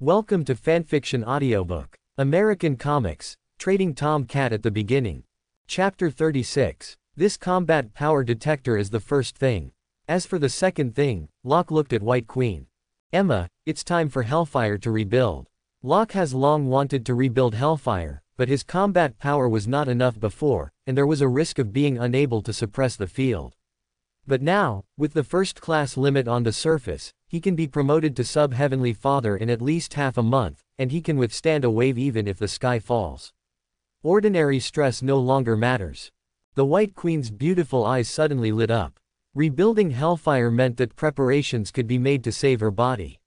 Welcome to Fanfiction Audiobook. American Comics, Trading Tom Cat at the beginning. Chapter 36. This combat power detector is the first thing. As for the second thing, Locke looked at White Queen. Emma, it's time for Hellfire to rebuild. Locke has long wanted to rebuild Hellfire, but his combat power was not enough before, and there was a risk of being unable to suppress the field. But now, with the first class limit on the surface, he can be promoted to sub-heavenly father in at least half a month, and he can withstand a wave even if the sky falls. Ordinary stress no longer matters. The White Queen's beautiful eyes suddenly lit up. Rebuilding Hellfire meant that preparations could be made to save her body.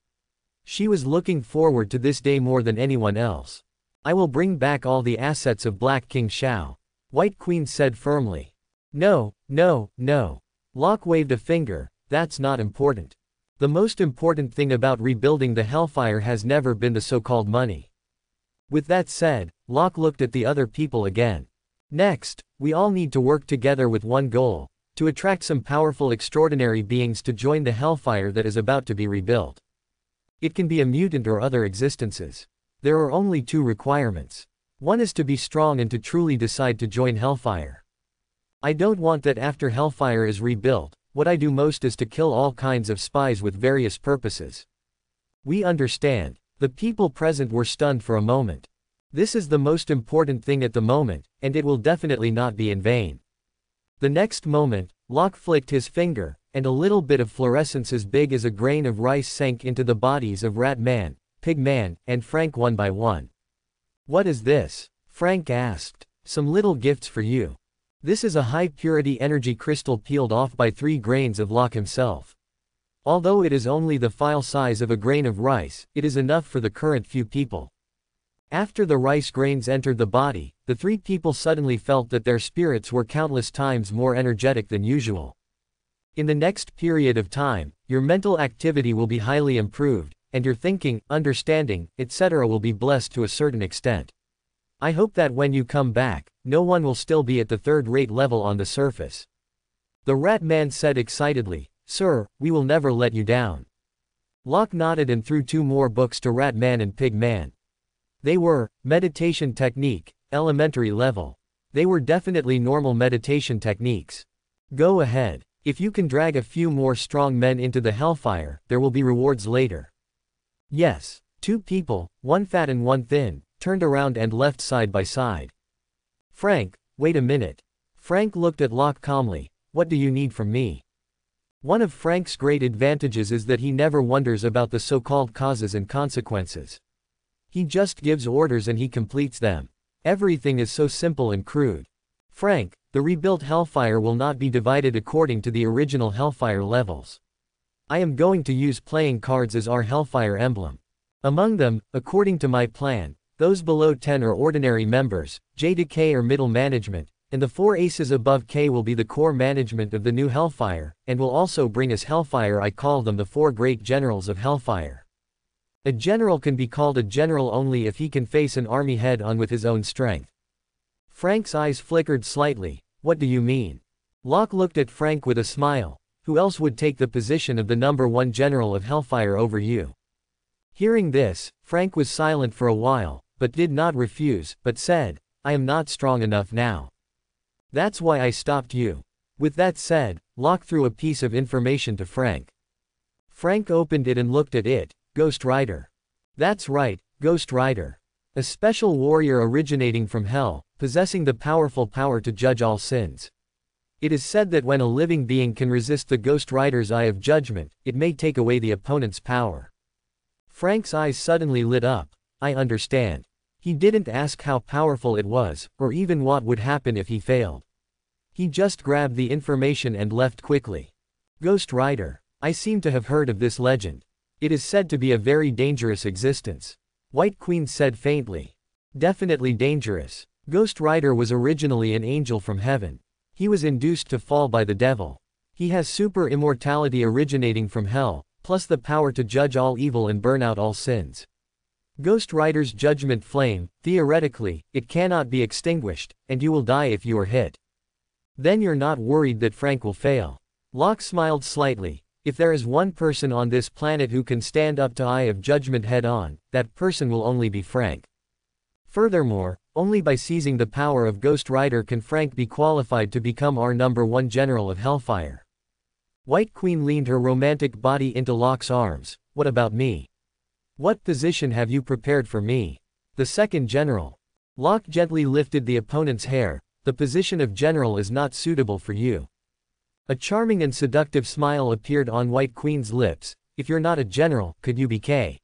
She was looking forward to this day more than anyone else. I will bring back all the assets of Black King Shao. White Queen said firmly. No, no, no. Locke waved a finger, that's not important. The most important thing about rebuilding the Hellfire has never been the so-called money. With that said, Locke looked at the other people again. Next, we all need to work together with one goal, to attract some powerful extraordinary beings to join the Hellfire that is about to be rebuilt. It can be a mutant or other existences. There are only two requirements. One is to be strong and to truly decide to join Hellfire. I don't want that after Hellfire is rebuilt, what I do most is to kill all kinds of spies with various purposes. We understand. The people present were stunned for a moment. This is the most important thing at the moment, and it will definitely not be in vain. The next moment, Locke flicked his finger, and a little bit of fluorescence as big as a grain of rice sank into the bodies of Rat Man, Pig Man, and Frank one by one. What is this? Frank asked. Some little gifts for you. This is a high-purity energy crystal peeled off by three grains of Locke himself. Although it is only the file size of a grain of rice, it is enough for the current few people. After the rice grains entered the body, the three people suddenly felt that their spirits were countless times more energetic than usual. In the next period of time, your mental activity will be highly improved, and your thinking, understanding, etc. will be blessed to a certain extent. I hope that when you come back, no one will still be at the third-rate level on the surface. The rat man said excitedly, Sir, we will never let you down. Locke nodded and threw two more books to Rat Man and Pig Man. They were, Meditation Technique, Elementary Level. They were definitely normal meditation techniques. Go ahead. If you can drag a few more strong men into the hellfire, there will be rewards later. Yes. Two people, one fat and one thin, turned around and left side by side. Frank, wait a minute. Frank looked at Locke calmly, what do you need from me? One of Frank's great advantages is that he never wonders about the so-called causes and consequences. He just gives orders and he completes them. Everything is so simple and crude. Frank, the rebuilt Hellfire will not be divided according to the original Hellfire levels. I am going to use playing cards as our Hellfire emblem. Among them, according to my plan, those below 10 are ordinary members, J to K are middle management, and the four aces above K will be the core management of the new Hellfire, and will also bring us Hellfire I call them the four great generals of Hellfire. A general can be called a general only if he can face an army head-on with his own strength. Frank's eyes flickered slightly, what do you mean? Locke looked at Frank with a smile, who else would take the position of the number one general of Hellfire over you? Hearing this, Frank was silent for a while, but did not refuse, but said, I am not strong enough now. That's why I stopped you. With that said, Locke threw a piece of information to Frank. Frank opened it and looked at it, Ghost Rider. That's right, Ghost Rider. A special warrior originating from hell, possessing the powerful power to judge all sins. It is said that when a living being can resist the Ghost Rider's eye of judgment, it may take away the opponent's power. Frank's eyes suddenly lit up. I understand. He didn't ask how powerful it was, or even what would happen if he failed. He just grabbed the information and left quickly. Ghost Rider. I seem to have heard of this legend. It is said to be a very dangerous existence. White Queen said faintly. Definitely dangerous. Ghost Rider was originally an angel from heaven. He was induced to fall by the devil. He has super immortality originating from hell, plus the power to judge all evil and burn out all sins. Ghost Rider's judgment flame, theoretically, it cannot be extinguished, and you will die if you are hit. Then you're not worried that Frank will fail. Locke smiled slightly, If there is one person on this planet who can stand up to Eye of Judgment head on, that person will only be Frank. Furthermore, only by seizing the power of Ghost Rider can Frank be qualified to become our number one general of Hellfire. White Queen leaned her romantic body into Locke's arms. What about me? What position have you prepared for me? The second general. Locke gently lifted the opponent's hair. The position of general is not suitable for you. A charming and seductive smile appeared on White Queen's lips. If you're not a general, could you be K?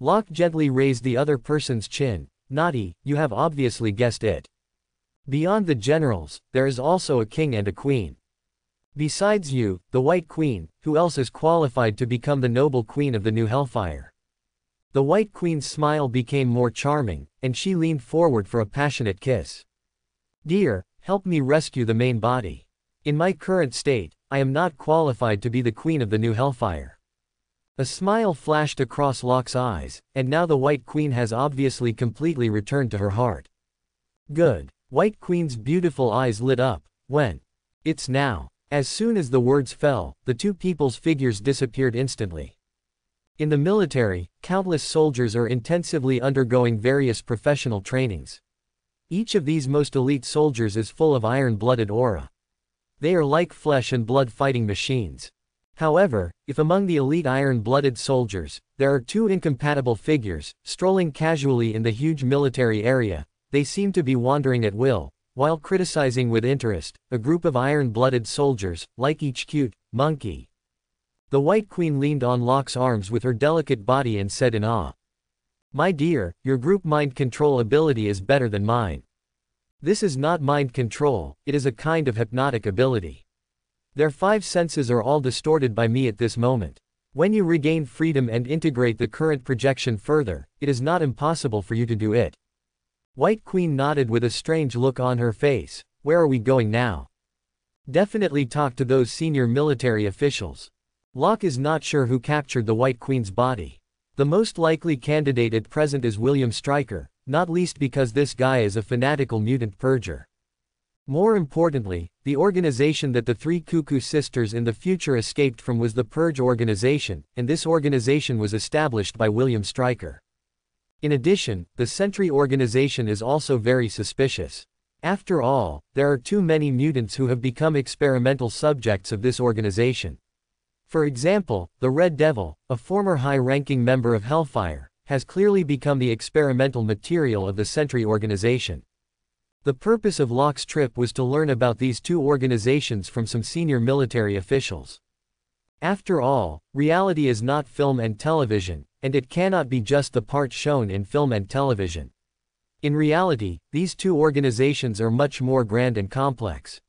Locke gently raised the other person's chin. Naughty, you have obviously guessed it. Beyond the generals, there is also a king and a queen. Besides you, the White Queen, who else is qualified to become the noble queen of the new Hellfire? The White Queen's smile became more charming, and she leaned forward for a passionate kiss. Dear, help me rescue the main body. In my current state, I am not qualified to be the queen of the new Hellfire. A smile flashed across Locke's eyes, and now the White Queen has obviously completely returned to her heart. Good. White Queen's beautiful eyes lit up. When? It's now. As soon as the words fell, the two people's figures disappeared instantly. In the military, countless soldiers are intensively undergoing various professional trainings. Each of these most elite soldiers is full of iron-blooded aura. They are like flesh and blood fighting machines. However, if among the elite iron-blooded soldiers, there are two incompatible figures, strolling casually in the huge military area, they seem to be wandering at will, while criticizing with interest, a group of iron-blooded soldiers, like each cute, monkey. The White Queen leaned on Locke's arms with her delicate body and said in awe. My dear, your group mind control ability is better than mine. This is not mind control, it is a kind of hypnotic ability. Their five senses are all distorted by me at this moment. When you regain freedom and integrate the current projection further, it is not impossible for you to do it. White Queen nodded with a strange look on her face. Where are we going now? Definitely talk to those senior military officials. Locke is not sure who captured the White Queen's body. The most likely candidate at present is William Stryker, not least because this guy is a fanatical mutant purger. More importantly, the organization that the three Cuckoo sisters in the future escaped from was the Purge organization, and this organization was established by William Stryker. In addition, the Sentry organization is also very suspicious. After all, there are too many mutants who have become experimental subjects of this organization. For example, the Red Devil, a former high-ranking member of Hellfire, has clearly become the experimental material of the Sentry organization. The purpose of Locke's trip was to learn about these two organizations from some senior military officials. After all, reality is not film and television, and it cannot be just the part shown in film and television. In reality, these two organizations are much more grand and complex.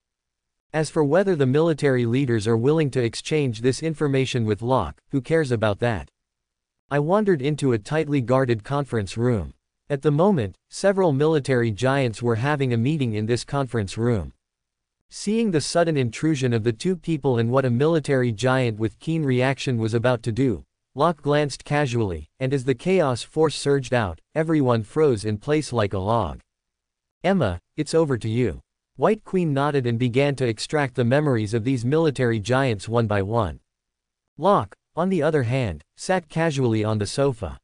As for whether the military leaders are willing to exchange this information with Locke, who cares about that? I wandered into a tightly guarded conference room. At the moment, several military giants were having a meeting in this conference room. Seeing the sudden intrusion of the two people and what a military giant with keen reaction was about to do, Locke glanced casually, and as the chaos force surged out, everyone froze in place like a log. Emma, it's over to you. White Queen nodded and began to extract the memories of these military giants one by one. Locke, on the other hand, sat casually on the sofa.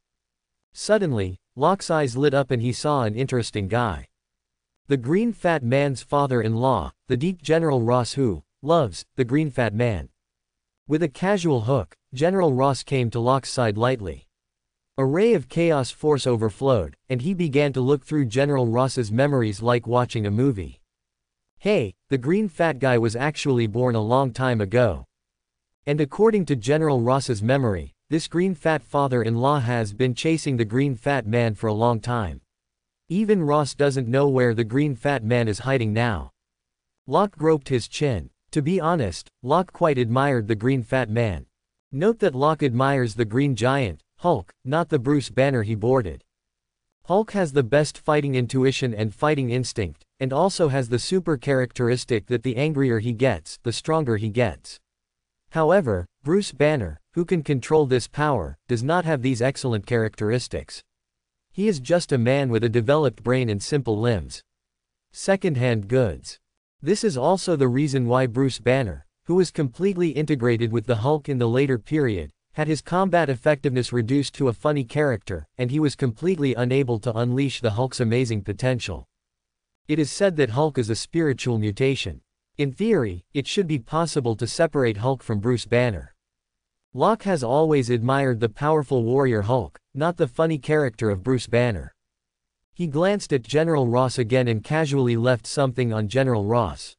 Suddenly, Locke's eyes lit up and he saw an interesting guy. The green fat man's father-in-law, the deep General Ross who, loves, the green fat man. With a casual hook, General Ross came to Locke's side lightly. A ray of chaos force overflowed, and he began to look through General Ross's memories like watching a movie. Hey, the green fat guy was actually born a long time ago. And according to General Ross's memory, this green fat father-in-law has been chasing the green fat man for a long time. Even Ross doesn't know where the green fat man is hiding now. Locke groped his chin. To be honest, Locke quite admired the green fat man. Note that Locke admires the green giant, Hulk, not the Bruce Banner he boarded. Hulk has the best fighting intuition and fighting instinct, and also has the super characteristic that the angrier he gets, the stronger he gets. However, Bruce Banner, who can control this power, does not have these excellent characteristics. He is just a man with a developed brain and simple limbs. Second-hand goods. This is also the reason why Bruce Banner, who was completely integrated with the Hulk in the later period, had his combat effectiveness reduced to a funny character, and he was completely unable to unleash the Hulk's amazing potential. It is said that Hulk is a spiritual mutation. In theory, it should be possible to separate Hulk from Bruce Banner. Locke has always admired the powerful warrior Hulk, not the funny character of Bruce Banner. He glanced at General Ross again and casually left something on General Ross.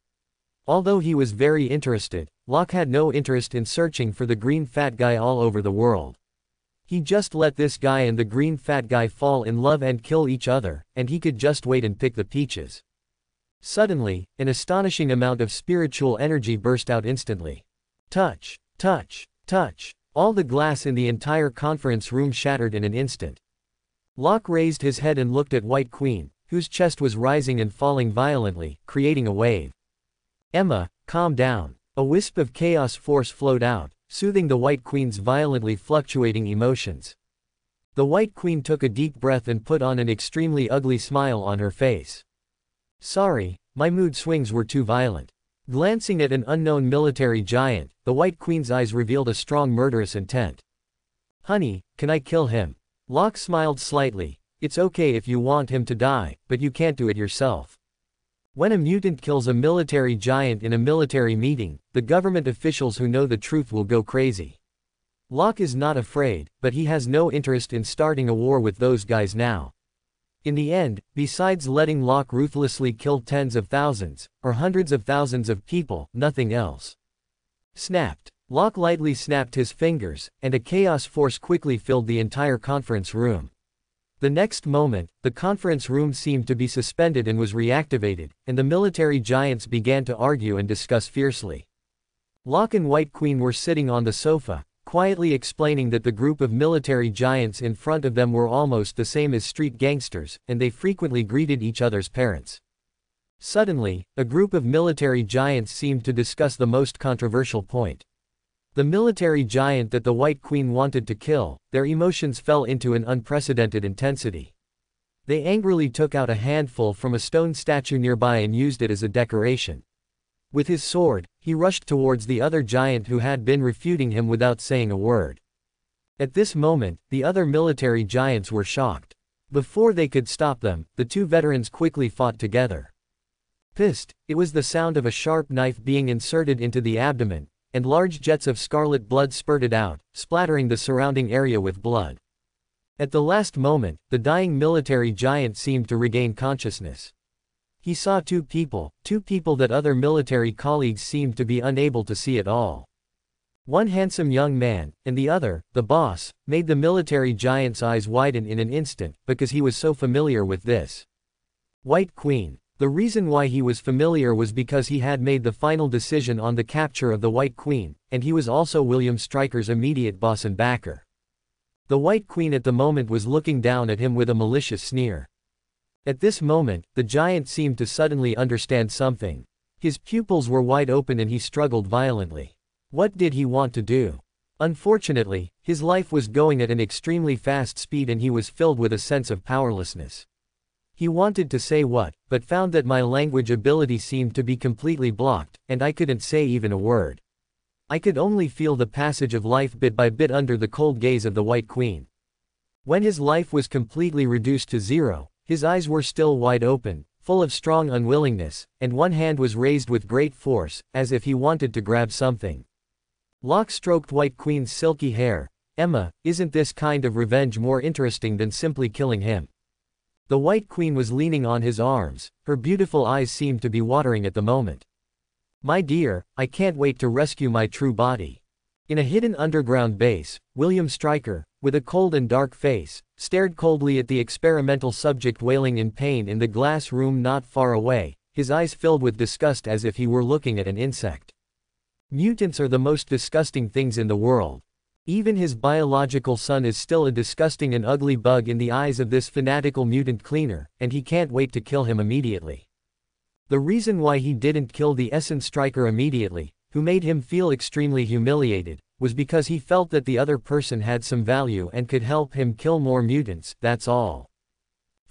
Although he was very interested, Locke had no interest in searching for the green fat guy all over the world. He just let this guy and the green fat guy fall in love and kill each other, and he could just wait and pick the peaches. Suddenly, an astonishing amount of spiritual energy burst out instantly. Touch, touch, touch. All the glass in the entire conference room shattered in an instant. Locke raised his head and looked at White Queen, whose chest was rising and falling violently, creating a wave. Emma, calm down. A wisp of chaos force flowed out, soothing the White Queen's violently fluctuating emotions. The White Queen took a deep breath and put on an extremely ugly smile on her face. Sorry, my mood swings were too violent. Glancing at an unknown military giant, the White Queen's eyes revealed a strong murderous intent. Honey, can I kill him? Locke smiled slightly. It's okay if you want him to die, but you can't do it yourself. When a mutant kills a military giant in a military meeting, the government officials who know the truth will go crazy. Locke is not afraid, but he has no interest in starting a war with those guys now. In the end, besides letting Locke ruthlessly kill tens of thousands, or hundreds of thousands of people, nothing else. Snapped. Locke lightly snapped his fingers, and a chaos force quickly filled the entire conference room. The next moment, the conference room seemed to be suspended and was reactivated, and the military giants began to argue and discuss fiercely. Locke and White Queen were sitting on the sofa, quietly explaining that the group of military giants in front of them were almost the same as street gangsters, and they frequently greeted each other's parents. Suddenly, a group of military giants seemed to discuss the most controversial point. The military giant that the White Queen wanted to kill, their emotions fell into an unprecedented intensity. They angrily took out a handful from a stone statue nearby and used it as a decoration. With his sword, he rushed towards the other giant who had been refuting him without saying a word. At this moment, the other military giants were shocked. Before they could stop them, the two veterans quickly fought together. Pissed, it was the sound of a sharp knife being inserted into the abdomen, and large jets of scarlet blood spurted out, splattering the surrounding area with blood. At the last moment, the dying military giant seemed to regain consciousness. He saw two people, two people that other military colleagues seemed to be unable to see at all. One handsome young man, and the other, the boss, made the military giant's eyes widen in an instant, because he was so familiar with this. White Queen. The reason why he was familiar was because he had made the final decision on the capture of the White Queen, and he was also William Stryker's immediate boss and backer. The White Queen at the moment was looking down at him with a malicious sneer. At this moment, the giant seemed to suddenly understand something. His pupils were wide open and he struggled violently. What did he want to do? Unfortunately, his life was going at an extremely fast speed and he was filled with a sense of powerlessness. He wanted to say what, but found that my language ability seemed to be completely blocked, and I couldn't say even a word. I could only feel the passage of life bit by bit under the cold gaze of the White Queen. When his life was completely reduced to zero, his eyes were still wide open, full of strong unwillingness, and one hand was raised with great force, as if he wanted to grab something. Locke stroked White Queen's silky hair. Emma, isn't this kind of revenge more interesting than simply killing him? The White Queen was leaning on his arms, her beautiful eyes seemed to be watering at the moment. My dear, I can't wait to rescue my true body. In a hidden underground base, William Stryker, with a cold and dark face, stared coldly at the experimental subject wailing in pain in the glass room not far away, his eyes filled with disgust as if he were looking at an insect. Mutants are the most disgusting things in the world. Even his biological son is still a disgusting and ugly bug in the eyes of this fanatical mutant cleaner, and he can't wait to kill him immediately. The reason why he didn't kill the Essence Stryker immediately, who made him feel extremely humiliated, was because he felt that the other person had some value and could help him kill more mutants, that's all.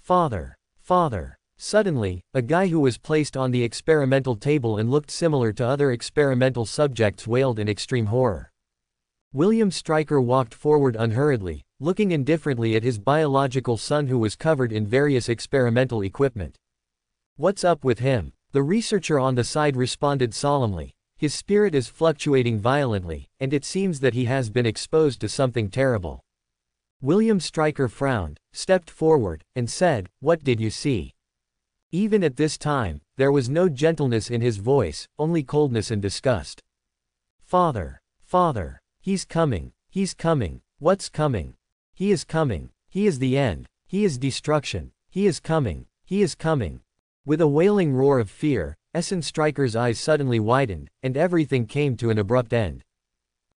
Father. Father. Suddenly, a guy who was placed on the experimental table and looked similar to other experimental subjects wailed in extreme horror. William Stryker walked forward unhurriedly, looking indifferently at his biological son who was covered in various experimental equipment. What's up with him? The researcher on the side responded solemnly. His spirit is fluctuating violently, and it seems that he has been exposed to something terrible. William Stryker frowned, stepped forward, and said, What did you see? Even at this time, there was no gentleness in his voice, only coldness and disgust. Father, father, he's coming, he's coming, what's coming? He is coming, he is the end, he is destruction, he is coming, he is coming. With a wailing roar of fear, Essen Stryker's eyes suddenly widened, and everything came to an abrupt end.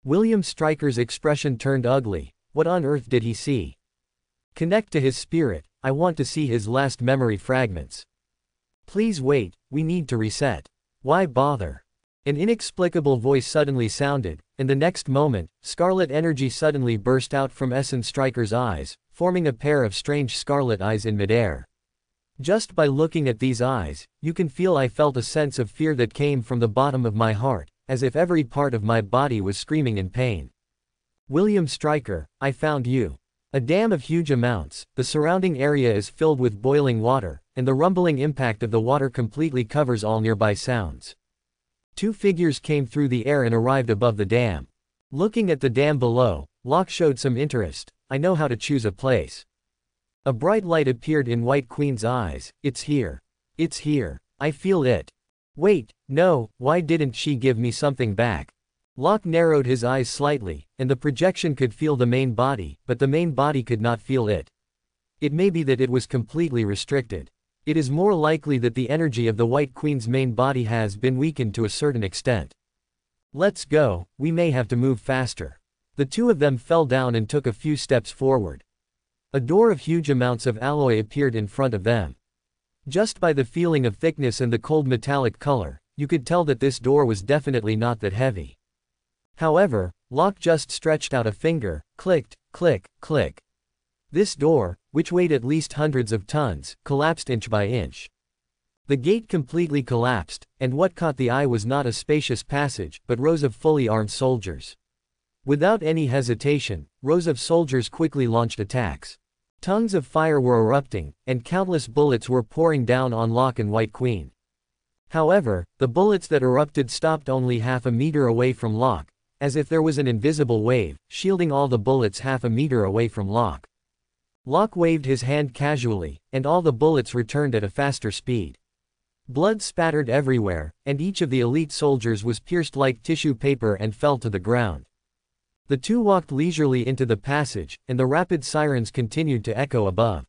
William Stryker's expression turned ugly, what on earth did he see? Connect to his spirit, I want to see his last memory fragments. Please wait, we need to reset. Why bother? An inexplicable voice suddenly sounded, and the next moment, scarlet energy suddenly burst out from Essen Stryker's eyes, forming a pair of strange scarlet eyes in midair. Just by looking at these eyes, you can feel I felt a sense of fear that came from the bottom of my heart, as if every part of my body was screaming in pain. William Stryker, I found you. A dam of huge amounts, the surrounding area is filled with boiling water, and the rumbling impact of the water completely covers all nearby sounds. Two figures came through the air and arrived above the dam. Looking at the dam below, Locke showed some interest, I know how to choose a place. A bright light appeared in White Queen's eyes, it's here. It's here. I feel it. Wait, no, why didn't she give me something back? Locke narrowed his eyes slightly, and the projection could feel the main body, but the main body could not feel it. It may be that it was completely restricted. It is more likely that the energy of the White Queen's main body has been weakened to a certain extent. Let's go, we may have to move faster. The two of them fell down and took a few steps forward. A door of huge amounts of alloy appeared in front of them. Just by the feeling of thickness and the cold metallic color, you could tell that this door was definitely not that heavy. However, Locke just stretched out a finger, clicked, click, click. This door, which weighed at least hundreds of tons, collapsed inch by inch. The gate completely collapsed, and what caught the eye was not a spacious passage, but rows of fully armed soldiers. Without any hesitation, rows of soldiers quickly launched attacks. Tongues of fire were erupting, and countless bullets were pouring down on Locke and White Queen. However, the bullets that erupted stopped only half a meter away from Locke, as if there was an invisible wave, shielding all the bullets half a meter away from Locke. Locke waved his hand casually, and all the bullets returned at a faster speed. Blood spattered everywhere, and each of the elite soldiers was pierced like tissue paper and fell to the ground. The two walked leisurely into the passage, and the rapid sirens continued to echo above.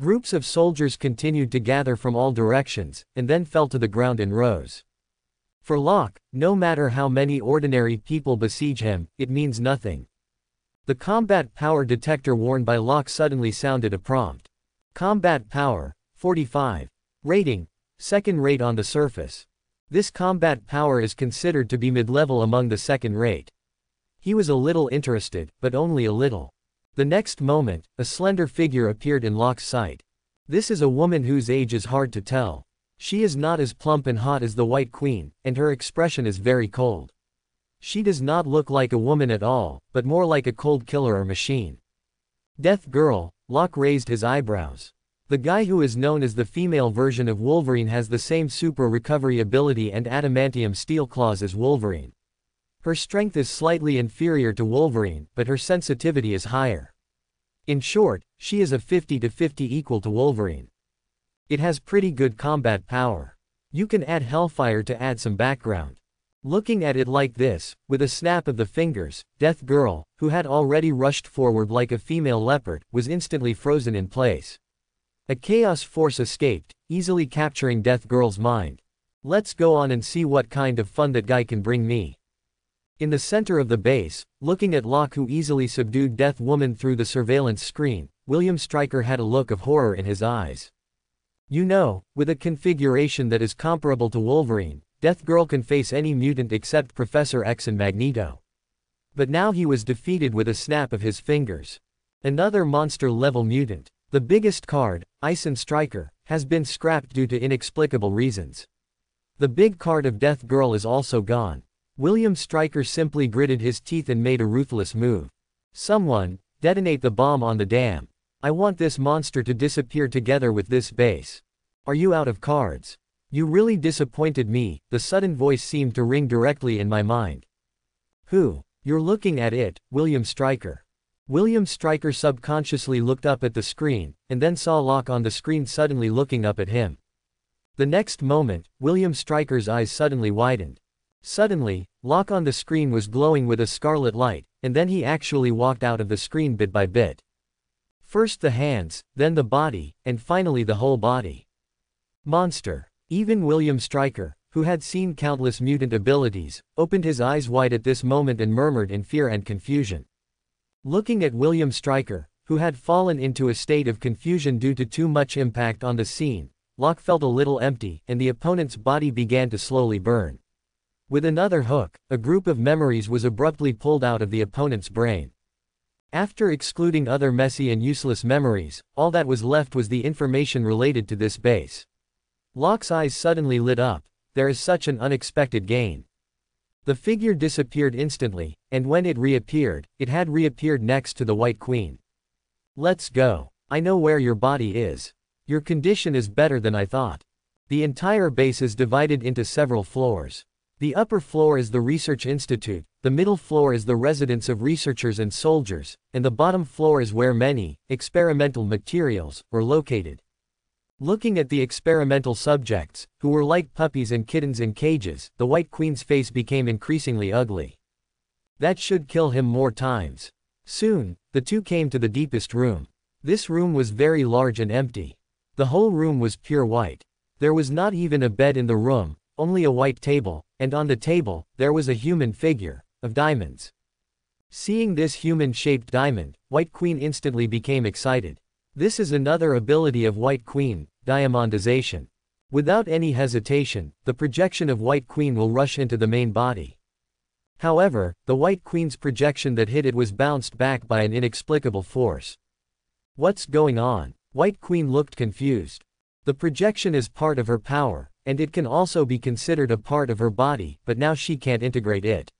Groups of soldiers continued to gather from all directions, and then fell to the ground in rows. For Locke, no matter how many ordinary people besiege him, it means nothing. The combat power detector worn by Locke suddenly sounded a prompt. Combat power, 45. Rating, second rate on the surface. This combat power is considered to be mid-level among the second rate. He was a little interested, but only a little. The next moment, a slender figure appeared in Locke's sight. This is a woman whose age is hard to tell. She is not as plump and hot as the White Queen, and her expression is very cold. She does not look like a woman at all, but more like a cold killer or machine. Death Girl, Locke raised his eyebrows. The guy who is known as the female version of Wolverine has the same super recovery ability and adamantium steel claws as Wolverine. Her strength is slightly inferior to Wolverine, but her sensitivity is higher. In short, she is a 50 to 50 equal to Wolverine. It has pretty good combat power. You can add Hellfire to add some background. Looking at it like this, with a snap of the fingers, Death Girl, who had already rushed forward like a female leopard, was instantly frozen in place. A chaos force escaped, easily capturing Death Girl's mind. Let's go on and see what kind of fun that guy can bring me. In the center of the base, looking at Locke who easily subdued Death Woman through the surveillance screen, William Stryker had a look of horror in his eyes. You know, with a configuration that is comparable to Wolverine, Death Girl can face any mutant except Professor X and Magneto. But now he was defeated with a snap of his fingers. Another monster-level mutant. The biggest card, Eisen Stryker, has been scrapped due to inexplicable reasons. The big card of Death Girl is also gone. William Stryker simply gritted his teeth and made a ruthless move. Someone, detonate the bomb on the dam. I want this monster to disappear together with this base. Are you out of cards? You really disappointed me, the sudden voice seemed to ring directly in my mind. Who? You're looking at it, William Stryker. William Stryker subconsciously looked up at the screen, and then saw Locke on the screen suddenly looking up at him. The next moment, William Stryker's eyes suddenly widened. Suddenly, Locke on the screen was glowing with a scarlet light, and then he actually walked out of the screen bit by bit. First the hands, then the body, and finally the whole body. Monster. Even William Stryker, who had seen countless mutant abilities, opened his eyes wide at this moment and murmured in fear and confusion. Looking at William Stryker, who had fallen into a state of confusion due to too much impact on the scene, Locke felt a little empty, and the opponent's body began to slowly burn. With another hook, a group of memories was abruptly pulled out of the opponent's brain. After excluding other messy and useless memories, all that was left was the information related to this base. Locke's eyes suddenly lit up, there is such an unexpected gain. The figure disappeared instantly, and when it reappeared, it had reappeared next to the White Queen. Let's go. I know where your body is. Your condition is better than I thought. The entire base is divided into several floors. The upper floor is the Research Institute, the middle floor is the residence of researchers and soldiers, and the bottom floor is where many, experimental materials, were located. Looking at the experimental subjects, who were like puppies and kittens in cages, the White Queen's face became increasingly ugly. That should kill him more times. Soon, the two came to the deepest room. This room was very large and empty. The whole room was pure white. There was not even a bed in the room, only a white table, and on the table, there was a human figure, of diamonds. Seeing this human-shaped diamond, White Queen instantly became excited. This is another ability of White Queen, diamondization. Without any hesitation, the projection of White Queen will rush into the main body. However, the White Queen's projection that hit it was bounced back by an inexplicable force. What's going on? White Queen looked confused. The projection is part of her power, and it can also be considered a part of her body, but now she can't integrate it.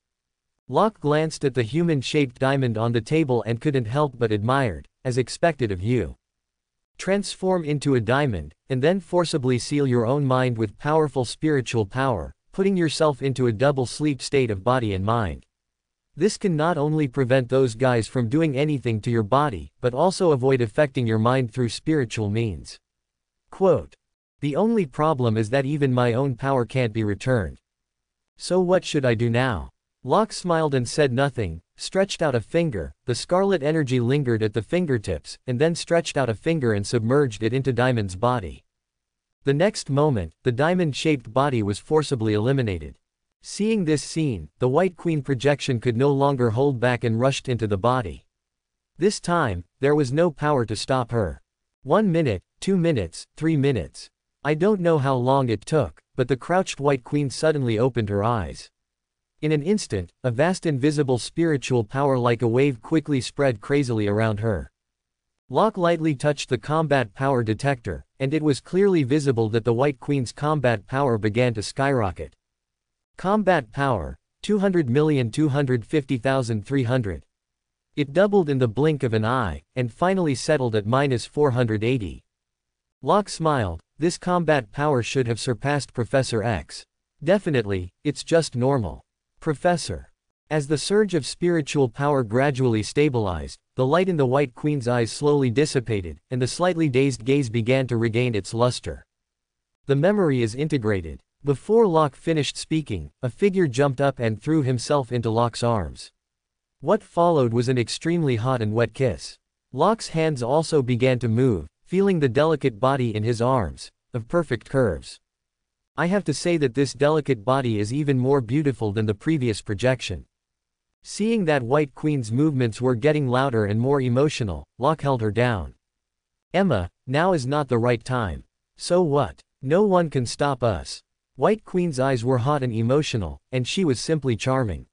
Locke glanced at the human-shaped diamond on the table and couldn't help but admired, as expected of you. Transform into a diamond, and then forcibly seal your own mind with powerful spiritual power, putting yourself into a double sleep state of body and mind. This can not only prevent those guys from doing anything to your body, but also avoid affecting your mind through spiritual means. Quote. The only problem is that even my own power can't be returned. So what should I do now? Locke smiled and said nothing, stretched out a finger, the scarlet energy lingered at the fingertips, and then stretched out a finger and submerged it into Diamond's body. The next moment, the diamond-shaped body was forcibly eliminated. Seeing this scene, the White Queen projection could no longer hold back and rushed into the body. This time, there was no power to stop her. One minute, two minutes, three minutes. I don't know how long it took, but the crouched White Queen suddenly opened her eyes. In an instant, a vast invisible spiritual power like a wave quickly spread crazily around her. Locke lightly touched the combat power detector, and it was clearly visible that the White Queen's combat power began to skyrocket. Combat power, 200,250,300. It doubled in the blink of an eye, and finally settled at minus 480. Locke smiled, this combat power should have surpassed Professor X. Definitely, it's just normal. Professor. As the surge of spiritual power gradually stabilized, the light in the White Queen's eyes slowly dissipated, and the slightly dazed gaze began to regain its luster. The memory is integrated. Before Locke finished speaking, a figure jumped up and threw himself into Locke's arms. What followed was an extremely hot and wet kiss. Locke's hands also began to move, feeling the delicate body in his arms, of perfect curves. I have to say that this delicate body is even more beautiful than the previous projection. Seeing that White Queen's movements were getting louder and more emotional, Locke held her down. Emma, now is not the right time. So what? No one can stop us. White Queen's eyes were hot and emotional, and she was simply charming.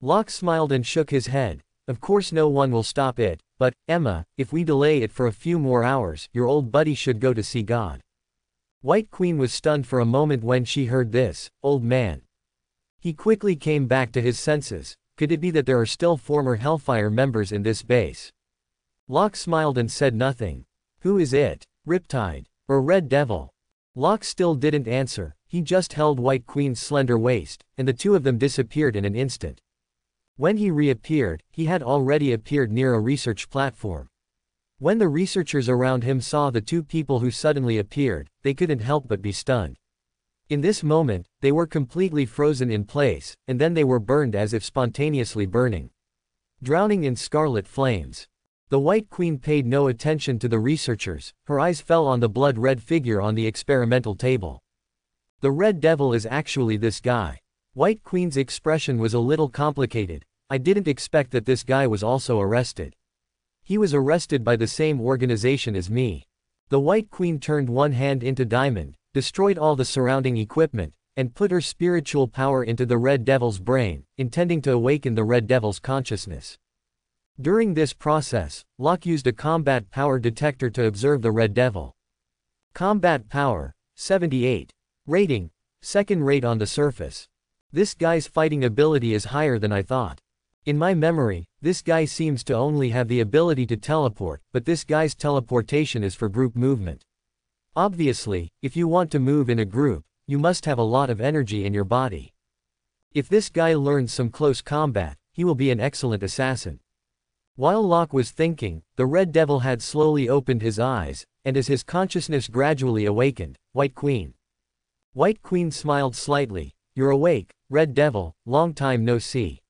Locke smiled and shook his head. Of course no one will stop it, but, Emma, if we delay it for a few more hours, your old buddy should go to see God. White Queen was stunned for a moment when she heard this, old man. He quickly came back to his senses, could it be that there are still former Hellfire members in this base? Locke smiled and said nothing. Who is it? Riptide. Or Red Devil? Locke still didn't answer, he just held White Queen's slender waist, and the two of them disappeared in an instant. When he reappeared, he had already appeared near a research platform. When the researchers around him saw the two people who suddenly appeared, they couldn't help but be stunned. In this moment, they were completely frozen in place, and then they were burned as if spontaneously burning. Drowning in scarlet flames. The White Queen paid no attention to the researchers, her eyes fell on the blood-red figure on the experimental table. The Red Devil is actually this guy. White Queen's expression was a little complicated, I didn't expect that this guy was also arrested. He was arrested by the same organization as me. The White Queen turned one hand into diamond, destroyed all the surrounding equipment, and put her spiritual power into the Red Devil's brain, intending to awaken the Red Devil's consciousness. During this process, Locke used a combat power detector to observe the Red Devil. Combat power, 78. Rating, second rate on the surface. This guy's fighting ability is higher than I thought. In my memory, this guy seems to only have the ability to teleport, but this guy's teleportation is for group movement. Obviously, if you want to move in a group, you must have a lot of energy in your body. If this guy learns some close combat, he will be an excellent assassin. While Locke was thinking, the Red Devil had slowly opened his eyes, and as his consciousness gradually awakened, White Queen. White Queen smiled slightly, You're awake, Red Devil, long time no see.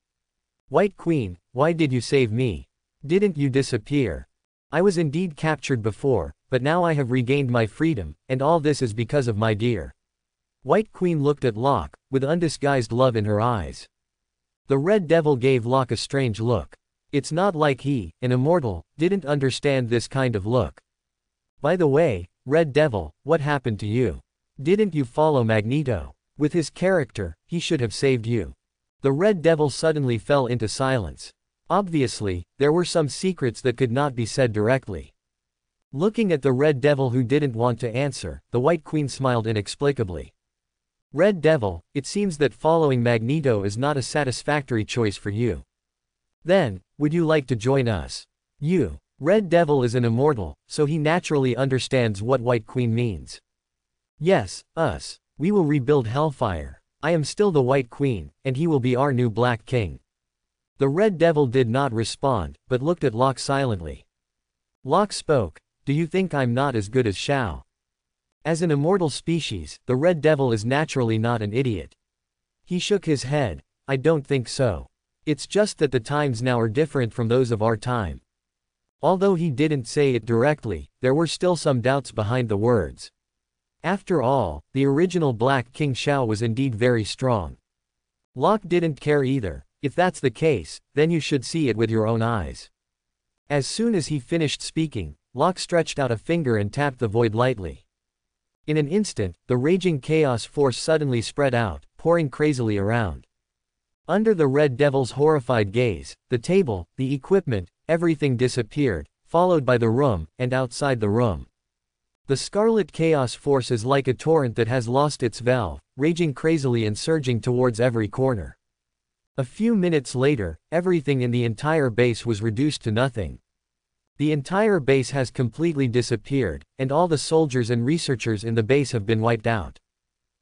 White Queen, why did you save me? Didn't you disappear? I was indeed captured before, but now I have regained my freedom, and all this is because of my dear. White Queen looked at Locke, with undisguised love in her eyes. The Red Devil gave Locke a strange look. It's not like he, an immortal, didn't understand this kind of look. By the way, Red Devil, what happened to you? Didn't you follow Magneto? With his character, he should have saved you. The Red Devil suddenly fell into silence. Obviously, there were some secrets that could not be said directly. Looking at the Red Devil who didn't want to answer, the White Queen smiled inexplicably. Red Devil, it seems that following Magneto is not a satisfactory choice for you. Then, would you like to join us? You. Red Devil is an immortal, so he naturally understands what White Queen means. Yes, us. We will rebuild Hellfire. I am still the White Queen, and he will be our new Black King. The Red Devil did not respond, but looked at Locke silently. Locke spoke, Do you think I'm not as good as Shao? As an immortal species, the Red Devil is naturally not an idiot. He shook his head, I don't think so. It's just that the times now are different from those of our time. Although he didn't say it directly, there were still some doubts behind the words. After all, the original Black King Shao was indeed very strong. Locke didn't care either, if that's the case, then you should see it with your own eyes. As soon as he finished speaking, Locke stretched out a finger and tapped the void lightly. In an instant, the raging chaos force suddenly spread out, pouring crazily around. Under the Red Devil's horrified gaze, the table, the equipment, everything disappeared, followed by the room, and outside the room. The Scarlet Chaos Force is like a torrent that has lost its valve, raging crazily and surging towards every corner. A few minutes later, everything in the entire base was reduced to nothing. The entire base has completely disappeared, and all the soldiers and researchers in the base have been wiped out.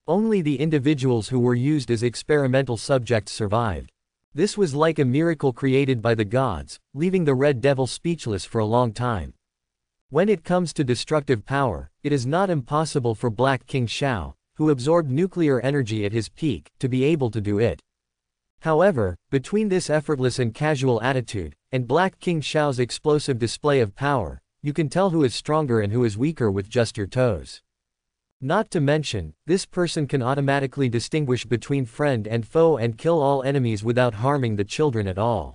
Only the individuals who were used as experimental subjects survived. This was like a miracle created by the gods, leaving the Red Devil speechless for a long time. When it comes to destructive power, it is not impossible for Black King Shao, who absorbed nuclear energy at his peak, to be able to do it. However, between this effortless and casual attitude, and Black King Shao's explosive display of power, you can tell who is stronger and who is weaker with just your toes. Not to mention, this person can automatically distinguish between friend and foe and kill all enemies without harming the children at all.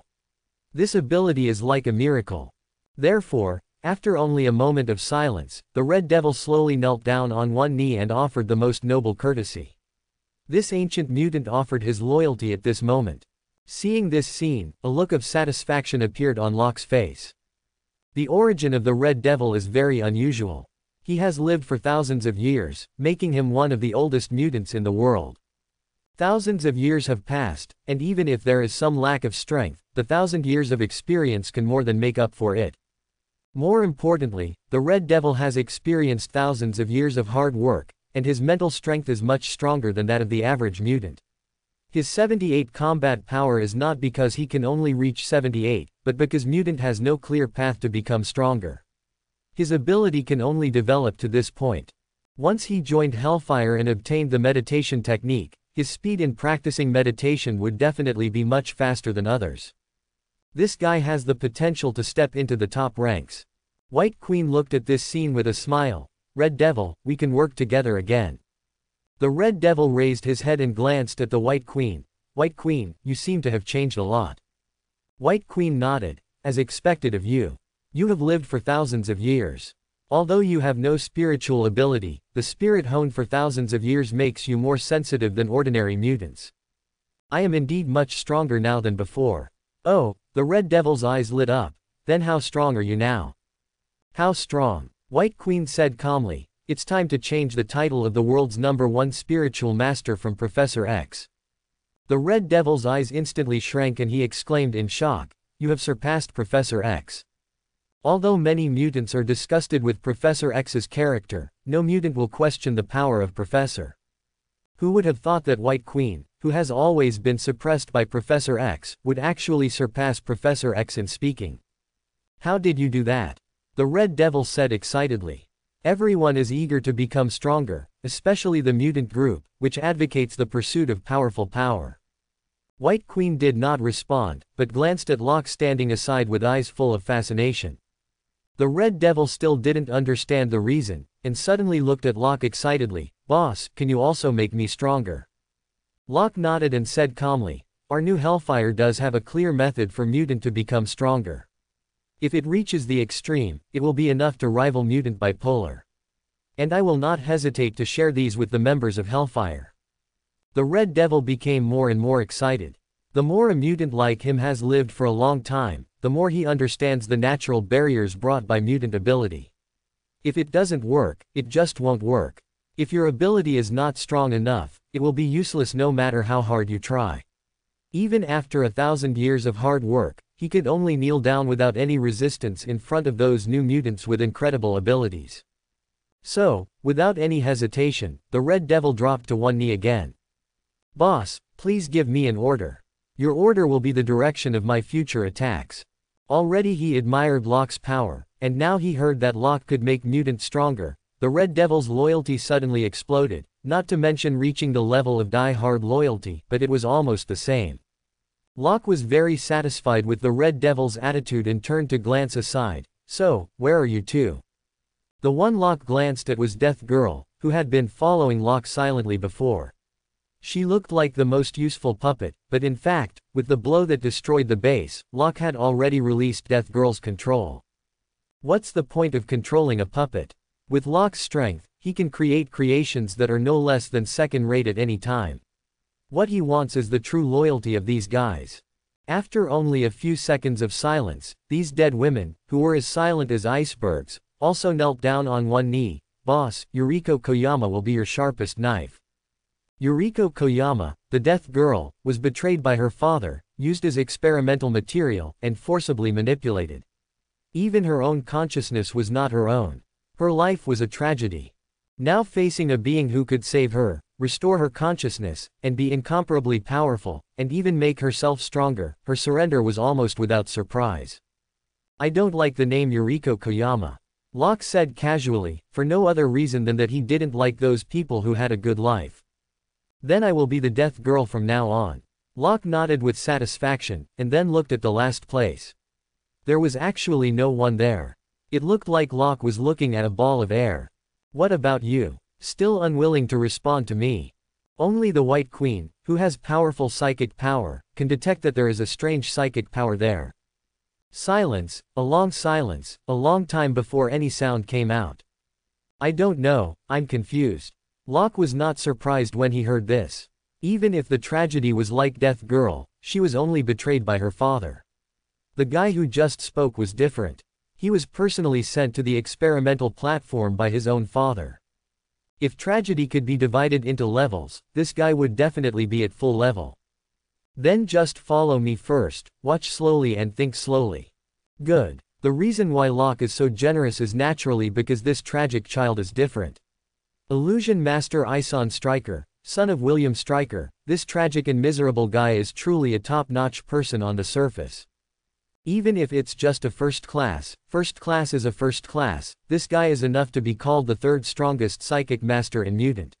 This ability is like a miracle. Therefore, after only a moment of silence, the Red Devil slowly knelt down on one knee and offered the most noble courtesy. This ancient mutant offered his loyalty at this moment. Seeing this scene, a look of satisfaction appeared on Locke's face. The origin of the Red Devil is very unusual. He has lived for thousands of years, making him one of the oldest mutants in the world. Thousands of years have passed, and even if there is some lack of strength, the thousand years of experience can more than make up for it. More importantly, the Red Devil has experienced thousands of years of hard work, and his mental strength is much stronger than that of the average mutant. His 78 combat power is not because he can only reach 78, but because mutant has no clear path to become stronger. His ability can only develop to this point. Once he joined Hellfire and obtained the meditation technique, his speed in practicing meditation would definitely be much faster than others. This guy has the potential to step into the top ranks. White Queen looked at this scene with a smile. Red Devil, we can work together again. The Red Devil raised his head and glanced at the White Queen. White Queen, you seem to have changed a lot. White Queen nodded, as expected of you. You have lived for thousands of years. Although you have no spiritual ability, the spirit honed for thousands of years makes you more sensitive than ordinary mutants. I am indeed much stronger now than before. Oh, the Red Devil's eyes lit up. Then how strong are you now? How strong? White Queen said calmly. It's time to change the title of the world's number one spiritual master from Professor X. The Red Devil's eyes instantly shrank and he exclaimed in shock, You have surpassed Professor X. Although many mutants are disgusted with Professor X's character, no mutant will question the power of Professor. Who would have thought that White Queen, who has always been suppressed by Professor X, would actually surpass Professor X in speaking? How did you do that? The Red Devil said excitedly. Everyone is eager to become stronger, especially the mutant group, which advocates the pursuit of powerful power. White Queen did not respond, but glanced at Locke standing aside with eyes full of fascination. The Red Devil still didn't understand the reason, and suddenly looked at Locke excitedly, Boss, can you also make me stronger? Locke nodded and said calmly, Our new Hellfire does have a clear method for mutant to become stronger. If it reaches the extreme, it will be enough to rival mutant bipolar. And I will not hesitate to share these with the members of Hellfire. The Red Devil became more and more excited. The more a mutant like him has lived for a long time, the more he understands the natural barriers brought by mutant ability. If it doesn't work, it just won't work. If your ability is not strong enough, it will be useless no matter how hard you try. Even after a thousand years of hard work, he could only kneel down without any resistance in front of those new mutants with incredible abilities. So, without any hesitation, the Red Devil dropped to one knee again. Boss, please give me an order. Your order will be the direction of my future attacks. Already he admired Locke's power, and now he heard that Locke could make mutants stronger. The Red Devil's loyalty suddenly exploded, not to mention reaching the level of die-hard loyalty, but it was almost the same. Locke was very satisfied with the Red Devil's attitude and turned to glance aside. So, where are you two? The one Locke glanced at was Death Girl, who had been following Locke silently before. She looked like the most useful puppet, but in fact, with the blow that destroyed the base, Locke had already released Death Girl's control. What's the point of controlling a puppet? With Locke's strength, he can create creations that are no less than second rate at any time. What he wants is the true loyalty of these guys. After only a few seconds of silence, these dead women, who were as silent as icebergs, also knelt down on one knee. Boss, Yuriko Koyama will be your sharpest knife. Yuriko Koyama, the death girl, was betrayed by her father, used as experimental material, and forcibly manipulated. Even her own consciousness was not her own. Her life was a tragedy. Now facing a being who could save her, restore her consciousness, and be incomparably powerful, and even make herself stronger, her surrender was almost without surprise. I don't like the name Yuriko Koyama. Locke said casually, for no other reason than that he didn't like those people who had a good life. Then I will be the death girl from now on. Locke nodded with satisfaction, and then looked at the last place. There was actually no one there. It looked like Locke was looking at a ball of air. What about you? Still unwilling to respond to me. Only the White Queen, who has powerful psychic power, can detect that there is a strange psychic power there. Silence, a long silence, a long time before any sound came out. I don't know, I'm confused. Locke was not surprised when he heard this. Even if the tragedy was like Death Girl, she was only betrayed by her father. The guy who just spoke was different. He was personally sent to the experimental platform by his own father. If tragedy could be divided into levels, this guy would definitely be at full level. Then just follow me first, watch slowly and think slowly. Good. The reason why Locke is so generous is naturally because this tragic child is different. Illusion Master Ison Stryker, son of William Stryker, this tragic and miserable guy is truly a top-notch person on the surface. Even if it's just a first class, first class is a first class, this guy is enough to be called the third strongest psychic master in Mutant.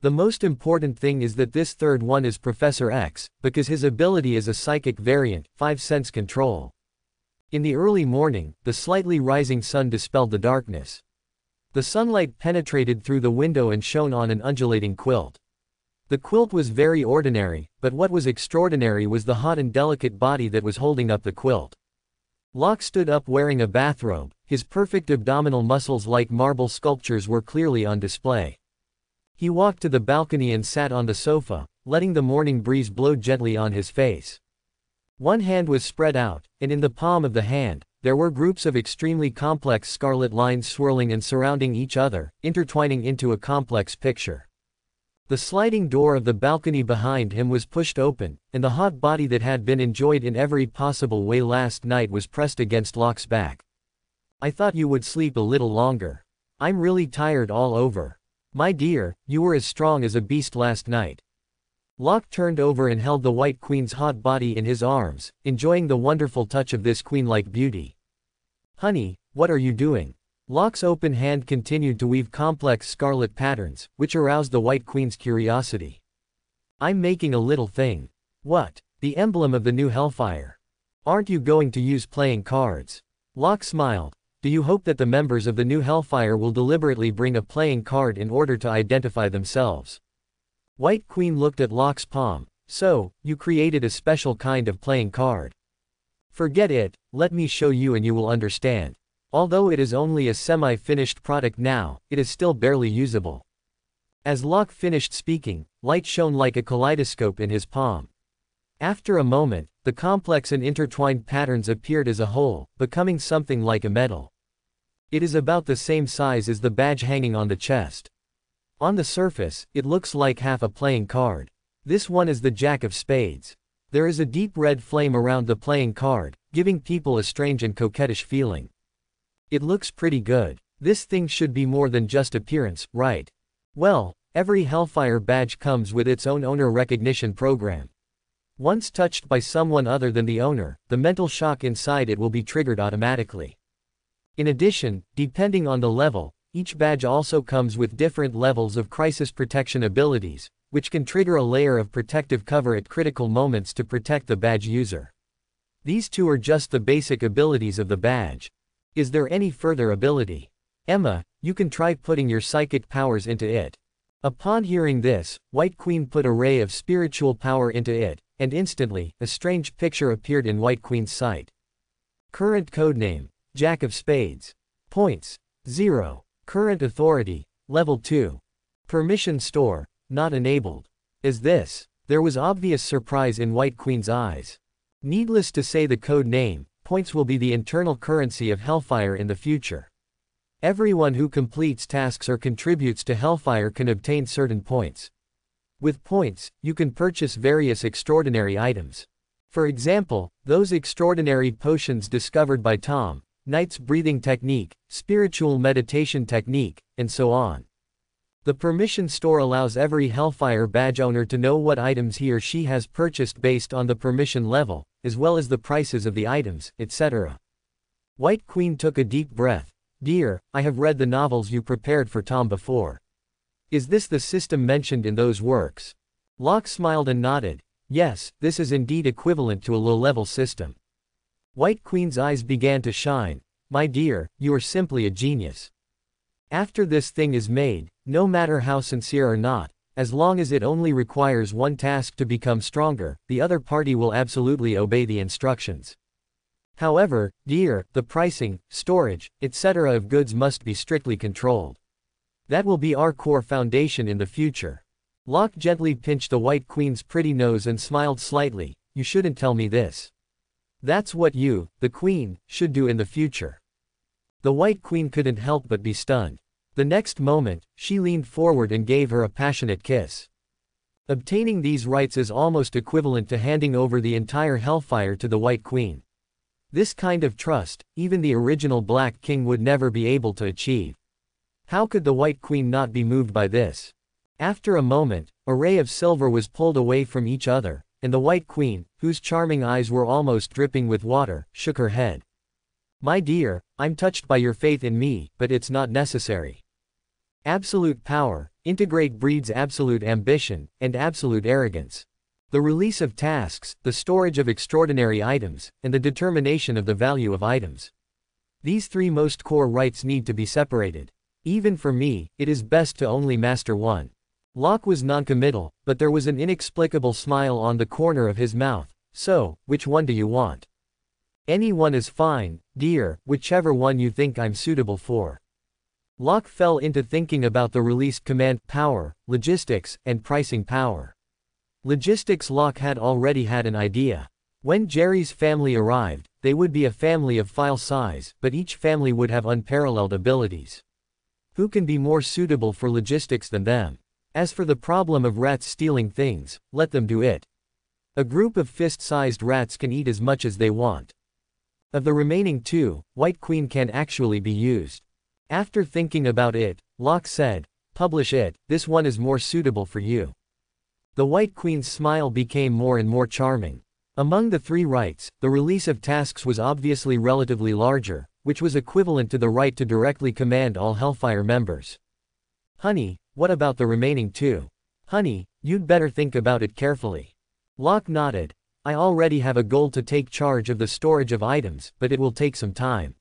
The most important thing is that this third one is Professor X, because his ability is a psychic variant, 5 sense control. In the early morning, the slightly rising sun dispelled the darkness. The sunlight penetrated through the window and shone on an undulating quilt. The quilt was very ordinary, but what was extraordinary was the hot and delicate body that was holding up the quilt. Locke stood up wearing a bathrobe, his perfect abdominal muscles like marble sculptures were clearly on display. He walked to the balcony and sat on the sofa, letting the morning breeze blow gently on his face. One hand was spread out, and in the palm of the hand, there were groups of extremely complex scarlet lines swirling and surrounding each other, intertwining into a complex picture. The sliding door of the balcony behind him was pushed open, and the hot body that had been enjoyed in every possible way last night was pressed against Locke's back. I thought you would sleep a little longer. I'm really tired all over. My dear, you were as strong as a beast last night. Locke turned over and held the White Queen's hot body in his arms, enjoying the wonderful touch of this queen-like beauty. Honey, what are you doing? Locke's open hand continued to weave complex scarlet patterns, which aroused the White Queen's curiosity. I'm making a little thing. What? The emblem of the new Hellfire. Aren't you going to use playing cards? Locke smiled, do you hope that the members of the new Hellfire will deliberately bring a playing card in order to identify themselves? White Queen looked at Locke's palm. So, you created a special kind of playing card. Forget it, let me show you and you will understand. Although it is only a semi-finished product now, it is still barely usable. As Locke finished speaking, light shone like a kaleidoscope in his palm. After a moment, the complex and intertwined patterns appeared as a whole, becoming something like a medal. It is about the same size as the badge hanging on the chest. On the surface, it looks like half a playing card. This one is the Jack of Spades. There is a deep red flame around the playing card, giving people a strange and coquettish feeling. It looks pretty good. This thing should be more than just appearance, right? Well, every Hellfire badge comes with its own owner recognition program. Once touched by someone other than the owner, the mental shock inside it will be triggered automatically. In addition, depending on the level, each badge also comes with different levels of crisis protection abilities, which can trigger a layer of protective cover at critical moments to protect the badge user. These two are just the basic abilities of the badge. Is there any further ability? Emma, you can try putting your psychic powers into it. Upon hearing this, White Queen put a ray of spiritual power into it, and instantly, a strange picture appeared in White Queen's sight. Current codename Jack of Spades. Points. 0. Current authority. Level 2. Permission store. Not enabled. Is this? There was obvious surprise in White Queen's eyes. Needless to say the code name, points will be the internal currency of Hellfire in the future. Everyone who completes tasks or contributes to Hellfire can obtain certain points. With points, you can purchase various extraordinary items. For example, those extraordinary potions discovered by Tom, Knight's breathing technique, spiritual meditation technique, and so on. The permission store allows every Hellfire badge owner to know what items he or she has purchased based on the permission level, as well as the prices of the items, etc. White Queen took a deep breath. Dear, I have read the novels you prepared for Tom before. Is this the system mentioned in those works? Locke smiled and nodded. Yes, this is indeed equivalent to a low-level system. White Queen's eyes began to shine. My dear, you are simply a genius. After this thing is made, no matter how sincere or not, as long as it only requires one task to become stronger, the other party will absolutely obey the instructions. However, dear, the pricing, storage, etc. of goods must be strictly controlled. That will be our core foundation in the future. Locke gently pinched the White Queen's pretty nose and smiled slightly, you shouldn't tell me this. That's what you, the queen, should do in the future. The White Queen couldn't help but be stunned. The next moment, she leaned forward and gave her a passionate kiss. Obtaining these rights is almost equivalent to handing over the entire Hellfire to the White Queen. This kind of trust, even the original Black King would never be able to achieve. How could the White Queen not be moved by this? After a moment, a ray of silver was pulled away from each other, and the White Queen, whose charming eyes were almost dripping with water, shook her head. My dear, I'm touched by your faith in me, but it's not necessary. Absolute power, integrate breeds absolute ambition, and absolute arrogance. The release of tasks, the storage of extraordinary items, and the determination of the value of items. These three most core rights need to be separated. Even for me, it is best to only master one. Locke was noncommittal, but there was an inexplicable smile on the corner of his mouth. So, which one do you want? Any one is fine, dear, whichever one you think I'm suitable for. Locke fell into thinking about the released command power, logistics, and pricing power. Logistics Locke had already had an idea. When Jerry's family arrived, they would be a family of file size, but each family would have unparalleled abilities. Who can be more suitable for logistics than them? As for the problem of rats stealing things, let them do it. A group of fist-sized rats can eat as much as they want. Of the remaining two, White Queen can actually be used. After thinking about it, Locke said, Publish it, this one is more suitable for you. The White Queen's smile became more and more charming. Among the three rights, the release of tasks was obviously relatively larger, which was equivalent to the right to directly command all Hellfire members. Honey, what about the remaining two? Honey, you'd better think about it carefully. Locke nodded. I already have a goal to take charge of the storage of items, but it will take some time.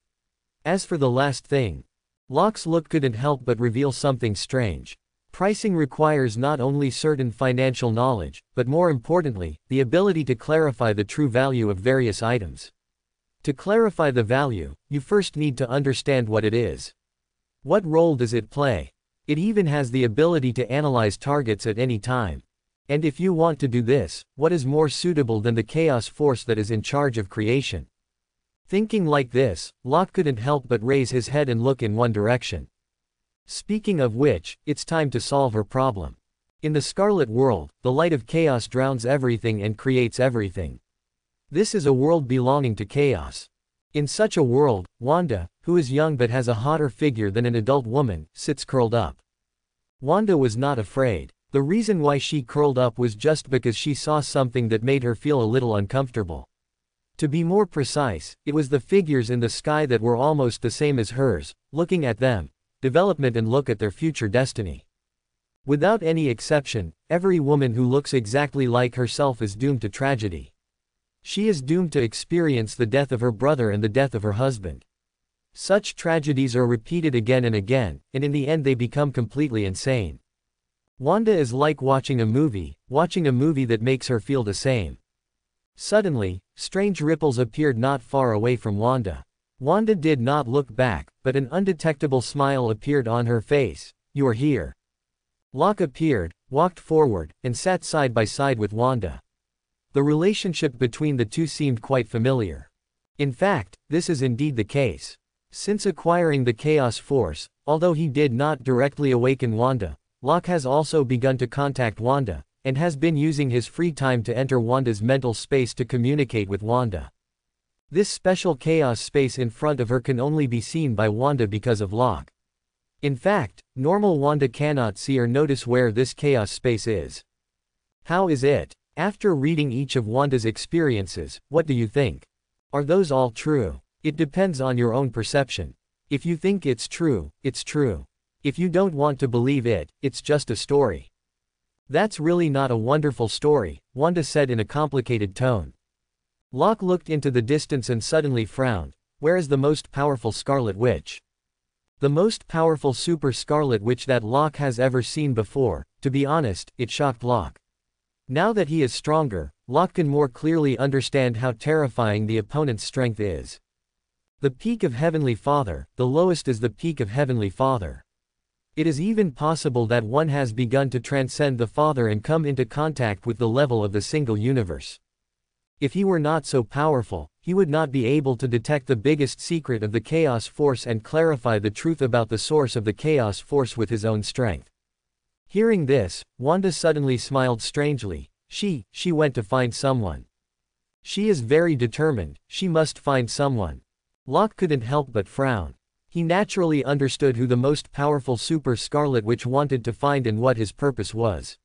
As for the last thing, Locke's look couldn't help but reveal something strange. Pricing requires not only certain financial knowledge, but more importantly, the ability to clarify the true value of various items. To clarify the value, you first need to understand what it is. What role does it play? It even has the ability to analyze targets at any time. And if you want to do this, what is more suitable than the chaos force that is in charge of creation? Thinking like this, Locke couldn't help but raise his head and look in one direction. Speaking of which, it's time to solve her problem. In the Scarlet World, the light of chaos drowns everything and creates everything. This is a world belonging to chaos. In such a world, Wanda, who is young but has a hotter figure than an adult woman, sits curled up. Wanda was not afraid. The reason why she curled up was just because she saw something that made her feel a little uncomfortable. To be more precise, it was the figures in the sky that were almost the same as hers, looking at them, development and look at their future destiny. Without any exception, every woman who looks exactly like herself is doomed to tragedy. She is doomed to experience the death of her brother and the death of her husband. Such tragedies are repeated again and again, and in the end they become completely insane. Wanda is like watching a movie, watching a movie that makes her feel the same. Suddenly, strange ripples appeared not far away from Wanda. Wanda did not look back, but an undetectable smile appeared on her face. You are here. Locke appeared, walked forward, and sat side by side with Wanda. The relationship between the two seemed quite familiar. In fact, this is indeed the case. Since acquiring the Chaos Force, although he did not directly awaken Wanda, Locke has also begun to contact Wanda, and has been using his free time to enter Wanda's mental space to communicate with Wanda. This special chaos space in front of her can only be seen by Wanda because of Locke. In fact, normal Wanda cannot see or notice where this chaos space is. How is it? After reading each of Wanda's experiences, what do you think? Are those all true? It depends on your own perception. If you think it's true, it's true. If you don't want to believe it, it's just a story. That's really not a wonderful story, Wanda said in a complicated tone. Locke looked into the distance and suddenly frowned. Where is the most powerful Scarlet Witch? The most powerful Super Scarlet Witch that Locke has ever seen before, to be honest, it shocked Locke. Now that he is stronger, Locke can more clearly understand how terrifying the opponent's strength is. The peak of Heavenly Father, the lowest is the peak of Heavenly Father. It is even possible that one has begun to transcend the Father and come into contact with the level of the single universe. If he were not so powerful, he would not be able to detect the biggest secret of the Chaos Force and clarify the truth about the source of the Chaos Force with his own strength. Hearing this, Wanda suddenly smiled strangely. She, she went to find someone. She is very determined, she must find someone. Locke couldn't help but frown. He naturally understood who the most powerful Super Scarlet Witch wanted to find and what his purpose was.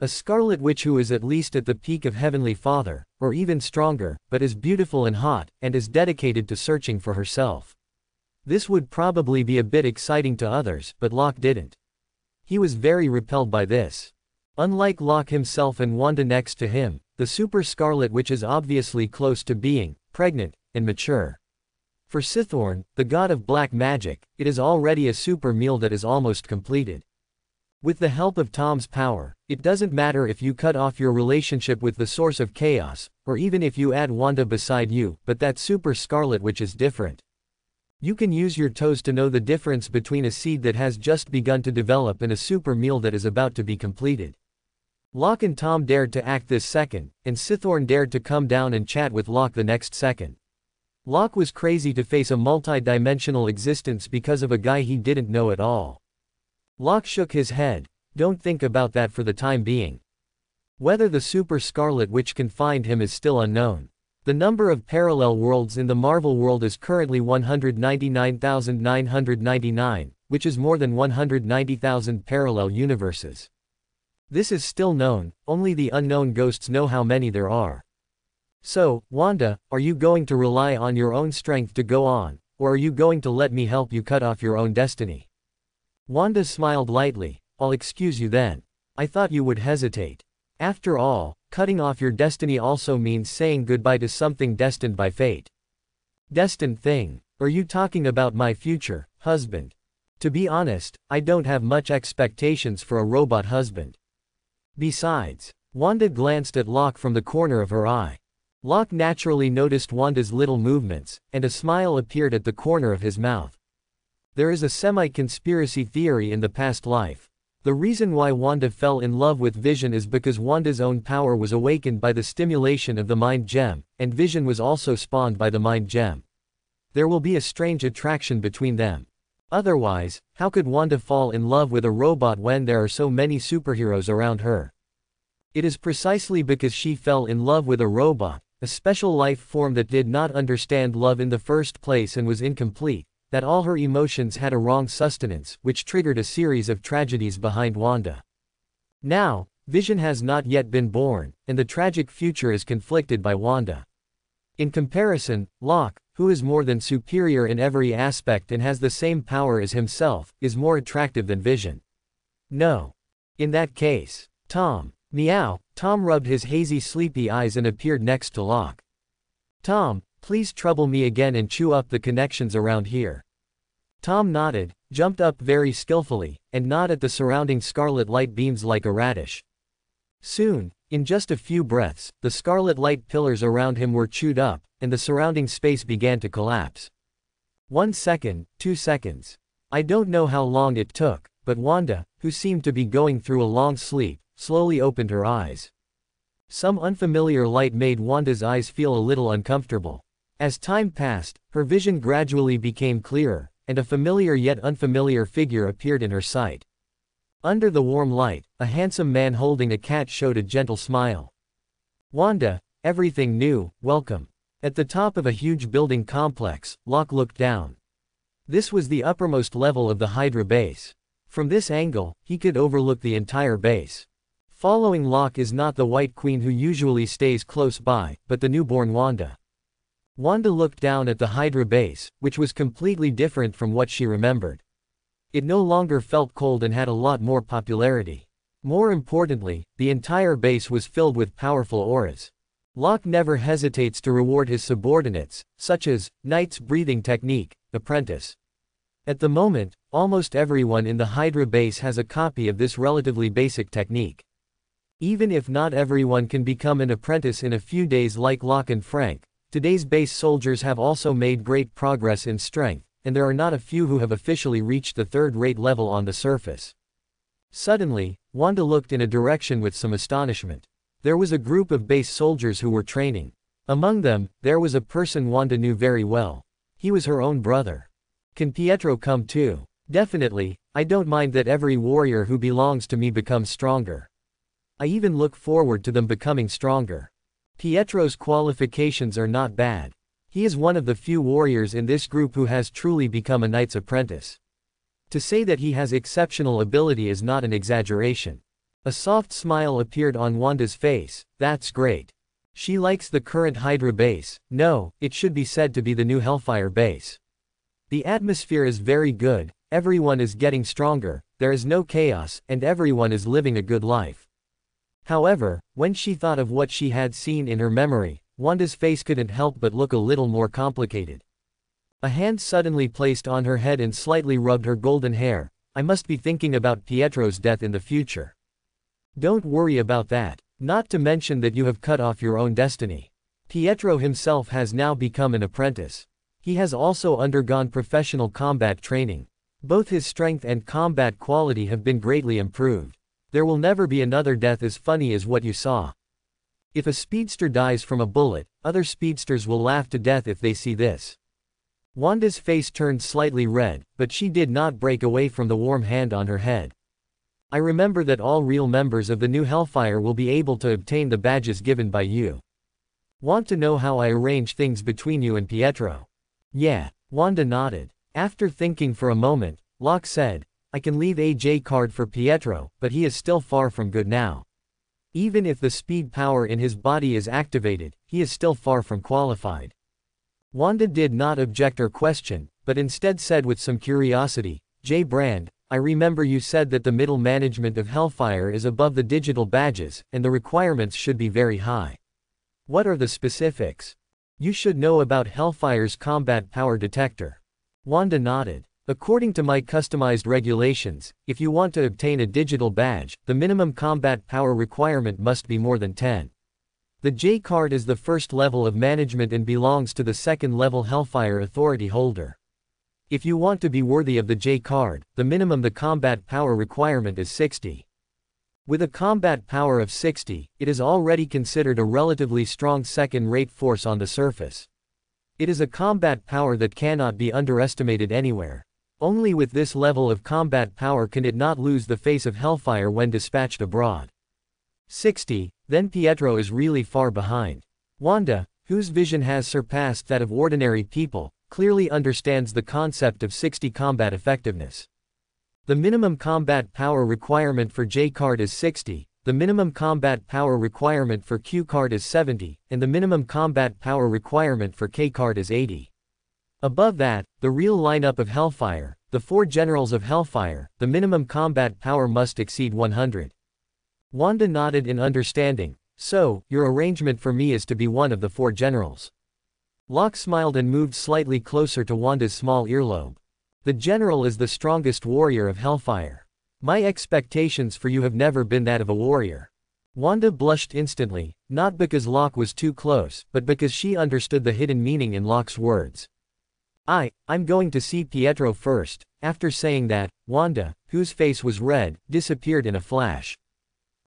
A Scarlet Witch who is at least at the peak of Heavenly Father, or even stronger, but is beautiful and hot, and is dedicated to searching for herself. This would probably be a bit exciting to others, but Locke didn't. He was very repelled by this. Unlike Locke himself and Wanda next to him, the Super Scarlet Witch is obviously close to being pregnant and mature. For Sithorn, the god of black magic, it is already a super meal that is almost completed. With the help of Tom's power, it doesn't matter if you cut off your relationship with the source of chaos, or even if you add Wanda beside you, but that Super Scarlet Witch is different. You can use your toes to know the difference between a seed that has just begun to develop and a super meal that is about to be completed. Locke and Tom dared to act this second, and Sithorn dared to come down and chat with Locke the next second. Locke was crazy to face a multi-dimensional existence because of a guy he didn't know at all. Locke shook his head, don't think about that for the time being. Whether the Super Scarlet Witch can find him is still unknown. The number of parallel worlds in the Marvel world is currently 199,999, which is more than 190,000 parallel universes. This is still known, only the unknown ghosts know how many there are. So, Wanda, are you going to rely on your own strength to go on, or are you going to let me help you cut off your own destiny? Wanda smiled lightly, I'll excuse you then. I thought you would hesitate. After all, cutting off your destiny also means saying goodbye to something destined by fate. Destined thing. Are you talking about my future, husband? To be honest, I don't have much expectations for a robot husband. Besides, Wanda glanced at Locke from the corner of her eye. Locke naturally noticed Wanda's little movements, and a smile appeared at the corner of his mouth. There is a semi-conspiracy theory in the past life. The reason why Wanda fell in love with Vision is because Wanda's own power was awakened by the stimulation of the Mind Gem, and Vision was also spawned by the Mind Gem. There will be a strange attraction between them. Otherwise, how could Wanda fall in love with a robot when there are so many superheroes around her? It is precisely because she fell in love with a robot, a special life form that did not understand love in the first place and was incomplete, that all her emotions had a wrong sustenance, which triggered a series of tragedies behind Wanda. Now, Vision has not yet been born, and the tragic future is conflicted by Wanda. In comparison, Locke, who is more than superior in every aspect and has the same power as himself, is more attractive than Vision. No. In that case, Tom. Meow, Tom rubbed his hazy sleepy eyes and appeared next to Locke. Tom, please trouble me again and chew up the connections around here. Tom nodded, jumped up very skillfully, and gnawed at the surrounding scarlet light beams like a radish. Soon, in just a few breaths, the scarlet light pillars around him were chewed up, and the surrounding space began to collapse. One second, two seconds. I don't know how long it took, but Wanda, who seemed to be going through a long sleep, slowly opened her eyes. Some unfamiliar light made Wanda's eyes feel a little uncomfortable. As time passed, her vision gradually became clearer, and a familiar yet unfamiliar figure appeared in her sight. Under the warm light, a handsome man holding a cat showed a gentle smile. Wanda, everything new, welcome. At the top of a huge building complex, Locke looked down. This was the uppermost level of the Hydra base. From this angle, he could overlook the entire base. Following Locke is not the White Queen who usually stays close by, but the newborn Wanda. Wanda looked down at the Hydra base, which was completely different from what she remembered. It no longer felt cold and had a lot more popularity. More importantly, the entire base was filled with powerful auras. Locke never hesitates to reward his subordinates, such as, Knight's breathing technique, apprentice. At the moment, almost everyone in the Hydra base has a copy of this relatively basic technique. Even if not everyone can become an apprentice in a few days like Locke and Frank, today's base soldiers have also made great progress in strength, and there are not a few who have officially reached the third-rate level on the surface. Suddenly, Wanda looked in a direction with some astonishment. There was a group of base soldiers who were training. Among them, there was a person Wanda knew very well. He was her own brother. Can Pietro come too? Definitely, I don't mind that every warrior who belongs to me becomes stronger. I even look forward to them becoming stronger. Pietro's qualifications are not bad. He is one of the few warriors in this group who has truly become a knight's apprentice. To say that he has exceptional ability is not an exaggeration. A soft smile appeared on Wanda's face, that's great. She likes the current Hydra base, no, it should be said to be the new Hellfire base. The atmosphere is very good, everyone is getting stronger, there is no chaos, and everyone is living a good life. However, when she thought of what she had seen in her memory, Wanda's face couldn't help but look a little more complicated. A hand suddenly placed on her head and slightly rubbed her golden hair, I must be thinking about Pietro's death in the future. Don't worry about that, not to mention that you have cut off your own destiny. Pietro himself has now become an apprentice. He has also undergone professional combat training. Both his strength and combat quality have been greatly improved. There will never be another death as funny as what you saw. If a speedster dies from a bullet, other speedsters will laugh to death if they see this. Wanda's face turned slightly red, but she did not break away from the warm hand on her head. I remember that all real members of the new Hellfire will be able to obtain the badges given by you. Want to know how I arrange things between you and Pietro? Yeah, Wanda nodded. After thinking for a moment, Locke said, I can leave a J card for Pietro, but he is still far from good now. Even if the speed power in his body is activated, he is still far from qualified. Wanda did not object or question, but instead said with some curiosity, J. Brand, I remember you said that the middle management of Hellfire is above the digital badges, and the requirements should be very high. What are the specifics? You should know about Hellfire's combat power detector. Wanda nodded. According to my customized regulations, if you want to obtain a digital badge, the minimum combat power requirement must be more than 10. The J card is the first level of management and belongs to the second level Hellfire authority holder. If you want to be worthy of the J card, the minimum the combat power requirement is 60. With a combat power of 60, it is already considered a relatively strong second-rate force on the surface. It is a combat power that cannot be underestimated anywhere. Only with this level of combat power can it not lose the face of Hellfire when dispatched abroad. 60, then Pietro is really far behind. Wanda, whose vision has surpassed that of ordinary people, clearly understands the concept of 60 combat effectiveness. The minimum combat power requirement for J card is 60, the minimum combat power requirement for Q card is 70, and the minimum combat power requirement for K card is 80. Above that, the real lineup of Hellfire, the four generals of Hellfire, the minimum combat power must exceed 100. Wanda nodded in understanding, so, your arrangement for me is to be one of the four generals. Locke smiled and moved slightly closer to Wanda's small earlobe. The general is the strongest warrior of Hellfire. My expectations for you have never been that of a warrior. Wanda blushed instantly, not because Locke was too close, but because she understood the hidden meaning in Locke's words. I, I'm going to see Pietro first. After saying that, Wanda, whose face was red, disappeared in a flash.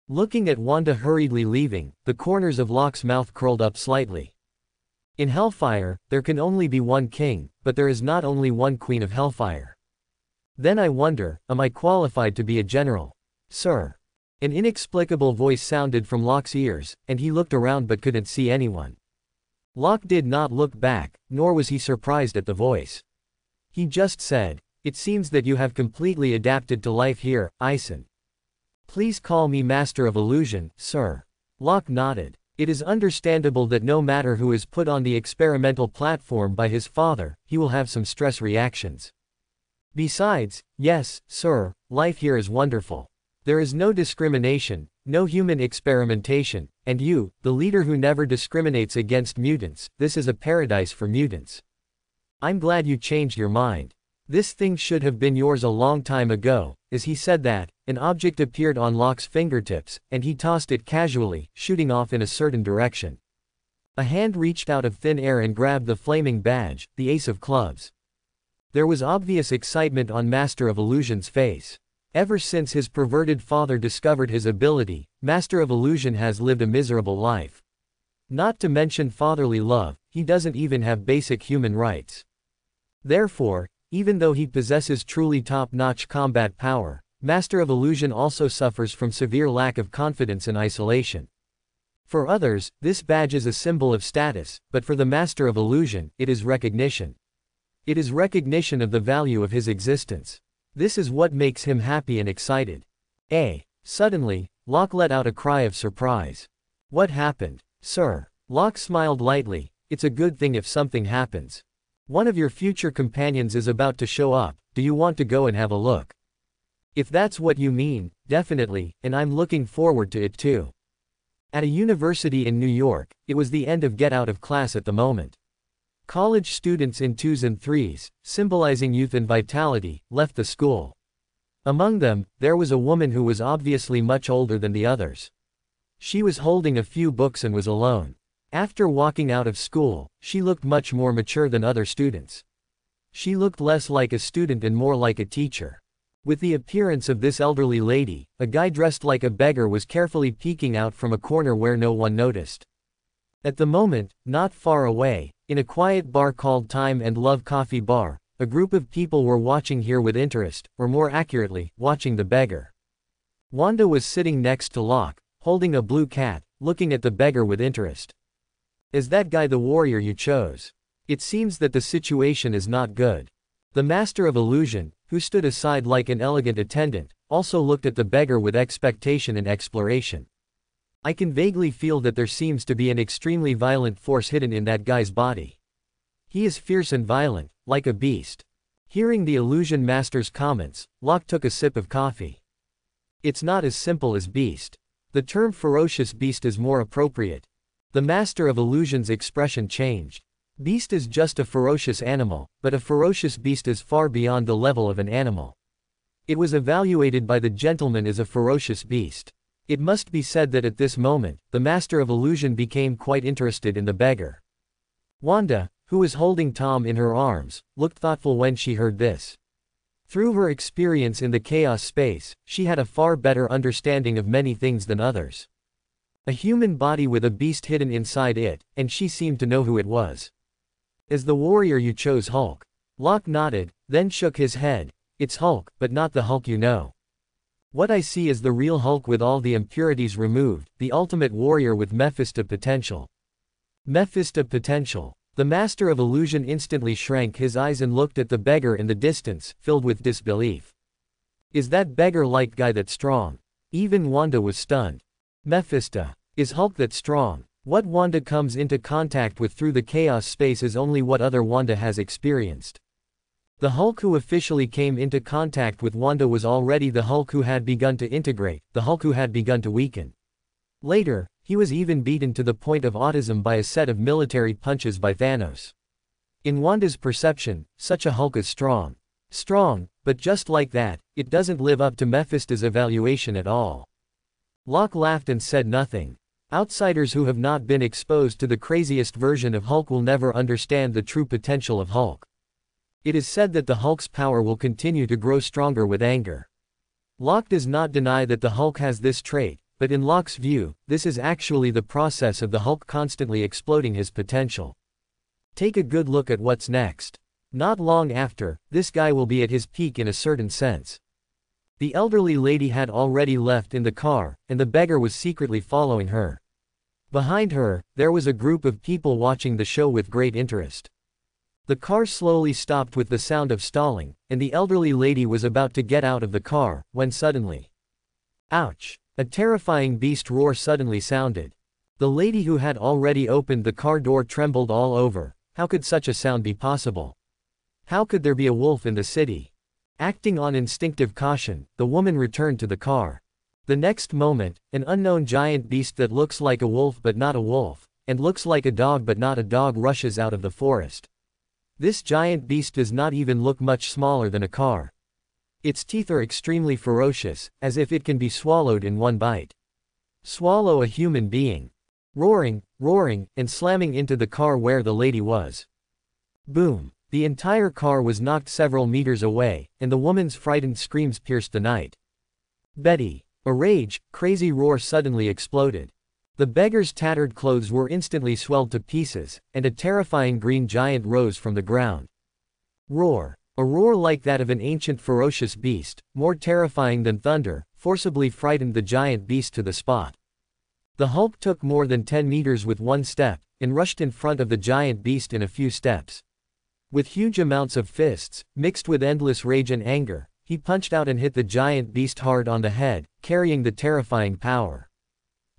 Looking at Wanda hurriedly leaving, the corners of Locke's mouth curled up slightly. In Hellfire, there can only be one king, but there is not only one queen of Hellfire. Then I wonder, am I qualified to be a general? Sir. An inexplicable voice sounded from Locke's ears, and he looked around but couldn't see anyone. Locke did not look back, nor was he surprised at the voice. He just said, It seems that you have completely adapted to life here, Ison. Please call me Master of Illusion, sir. Locke nodded. It is understandable that no matter who is put on the experimental platform by his father, he will have some stress reactions. Besides, yes, sir, life here is wonderful. There is no discrimination, no human experimentation, and you, the leader who never discriminates against mutants, this is a paradise for mutants. I'm glad you changed your mind. This thing should have been yours a long time ago. As he said that, an object appeared on Locke's fingertips, and he tossed it casually, shooting off in a certain direction. A hand reached out of thin air and grabbed the flaming badge, the ace of clubs. There was obvious excitement on Master of Illusion's face. Ever since his perverted father discovered his ability, Master of Illusion has lived a miserable life. Not to mention fatherly love, he doesn't even have basic human rights. Therefore, even though he possesses truly top-notch combat power, Master of Illusion also suffers from severe lack of confidence and isolation. For others, this badge is a symbol of status, but for the Master of Illusion, it is recognition. It is recognition of the value of his existence. This is what makes him happy and excited. A. Suddenly, Locke let out a cry of surprise. What happened, sir? Locke smiled lightly, it's a good thing if something happens. One of your future companions is about to show up, do you want to go and have a look? If that's what you mean, definitely, and I'm looking forward to it too. At a university in New York, it was the end of get out of class at the moment. College students in twos and threes, symbolizing youth and vitality, left the school. Among them, there was a woman who was obviously much older than the others. She was holding a few books and was alone. After walking out of school, she looked much more mature than other students. She looked less like a student and more like a teacher. With the appearance of this elderly lady, a guy dressed like a beggar was carefully peeking out from a corner where no one noticed. At the moment, not far away, in a quiet bar called Time and Love Coffee Bar, a group of people were watching here with interest, or more accurately, watching the beggar. Wanda was sitting next to Locke, holding a blue cat, looking at the beggar with interest. Is that guy the warrior you chose? It seems that the situation is not good. The master of illusion, who stood aside like an elegant attendant, also looked at the beggar with expectation and exploration. I can vaguely feel that there seems to be an extremely violent force hidden in that guy's body. He is fierce and violent, like a beast. Hearing the illusion master's comments, Locke took a sip of coffee. It's not as simple as beast. The term ferocious beast is more appropriate. The master of illusion's expression changed. Beast is just a ferocious animal, but a ferocious beast is far beyond the level of an animal. It was evaluated by the gentleman as a ferocious beast. It must be said that at this moment, the master of illusion became quite interested in the beggar. Wanda, who was holding Tom in her arms, looked thoughtful when she heard this. Through her experience in the chaos space, she had a far better understanding of many things than others. A human body with a beast hidden inside it, and she seemed to know who it was. Is the warrior you chose Hulk? Locke nodded, then shook his head. It's Hulk, but not the Hulk you know. What I see is the real Hulk with all the impurities removed, the ultimate warrior with Mephisto potential. Mephisto potential. The master of illusion instantly shrank his eyes and looked at the beggar in the distance, filled with disbelief. Is that beggar-like guy that strong? Even Wanda was stunned. Mephisto. Is Hulk that strong? What Wanda comes into contact with through the chaos space is only what other Wanda has experienced. The Hulk who officially came into contact with Wanda was already the Hulk who had begun to integrate, the Hulk who had begun to weaken. Later, he was even beaten to the point of autism by a set of military punches by Thanos. In Wanda's perception, such a Hulk is strong. Strong, but just like that, it doesn't live up to Mephisto's evaluation at all. Locke laughed and said nothing. Outsiders who have not been exposed to the craziest version of Hulk will never understand the true potential of Hulk. It is said that the Hulk's power will continue to grow stronger with anger. Locke does not deny that the Hulk has this trait, but in Locke's view, this is actually the process of the Hulk constantly exploding his potential. Take a good look at what's next. Not long after, this guy will be at his peak in a certain sense. The elderly lady had already left in the car, and the beggar was secretly following her. Behind her, there was a group of people watching the show with great interest. The car slowly stopped with the sound of stalling, and the elderly lady was about to get out of the car, when suddenly. Ouch! A terrifying beast roar suddenly sounded. The lady who had already opened the car door trembled all over. How could such a sound be possible? How could there be a wolf in the city? Acting on instinctive caution, the woman returned to the car. The next moment, an unknown giant beast that looks like a wolf but not a wolf, and looks like a dog but not a dog rushes out of the forest. This giant beast does not even look much smaller than a car. Its teeth are extremely ferocious, as if it can be swallowed in one bite. Swallow a human being. Roaring, roaring, and slamming into the car where the lady was. Boom. The entire car was knocked several meters away, and the woman's frightened screams pierced the night. Betty. A rage, crazy roar suddenly exploded. The beggar's tattered clothes were instantly swelled to pieces, and a terrifying green giant rose from the ground. Roar. A roar like that of an ancient ferocious beast, more terrifying than thunder, forcibly frightened the giant beast to the spot. The Hulk took more than 10 meters with one step, and rushed in front of the giant beast in a few steps. With huge amounts of fists, mixed with endless rage and anger, he punched out and hit the giant beast hard on the head, carrying the terrifying power.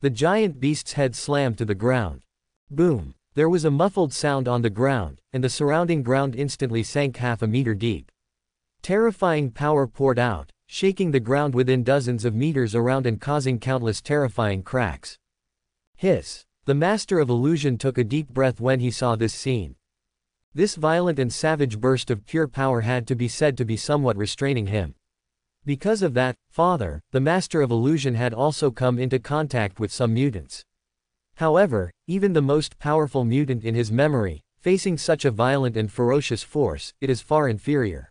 The giant beast's head slammed to the ground. Boom. There was a muffled sound on the ground, and the surrounding ground instantly sank half a meter deep. Terrifying power poured out, shaking the ground within dozens of meters around and causing countless terrifying cracks. Hiss. The master of illusion took a deep breath when he saw this scene. This violent and savage burst of pure power had to be said to be somewhat restraining him. Because of that, Father, the Master of Illusion had also come into contact with some mutants. However, even the most powerful mutant in his memory, facing such a violent and ferocious force, it is far inferior.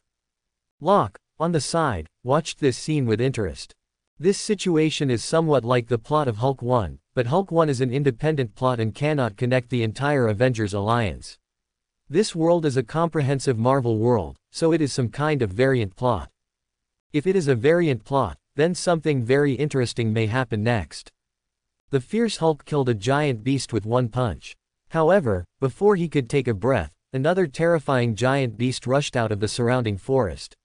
Locke, on the side, watched this scene with interest. This situation is somewhat like the plot of Hulk 1, but Hulk 1 is an independent plot and cannot connect the entire Avengers alliance. This world is a comprehensive Marvel world, so it is some kind of variant plot. If it is a variant plot, then something very interesting may happen next. The fierce Hulk killed a giant beast with one punch. However, before he could take a breath, another terrifying giant beast rushed out of the surrounding forest.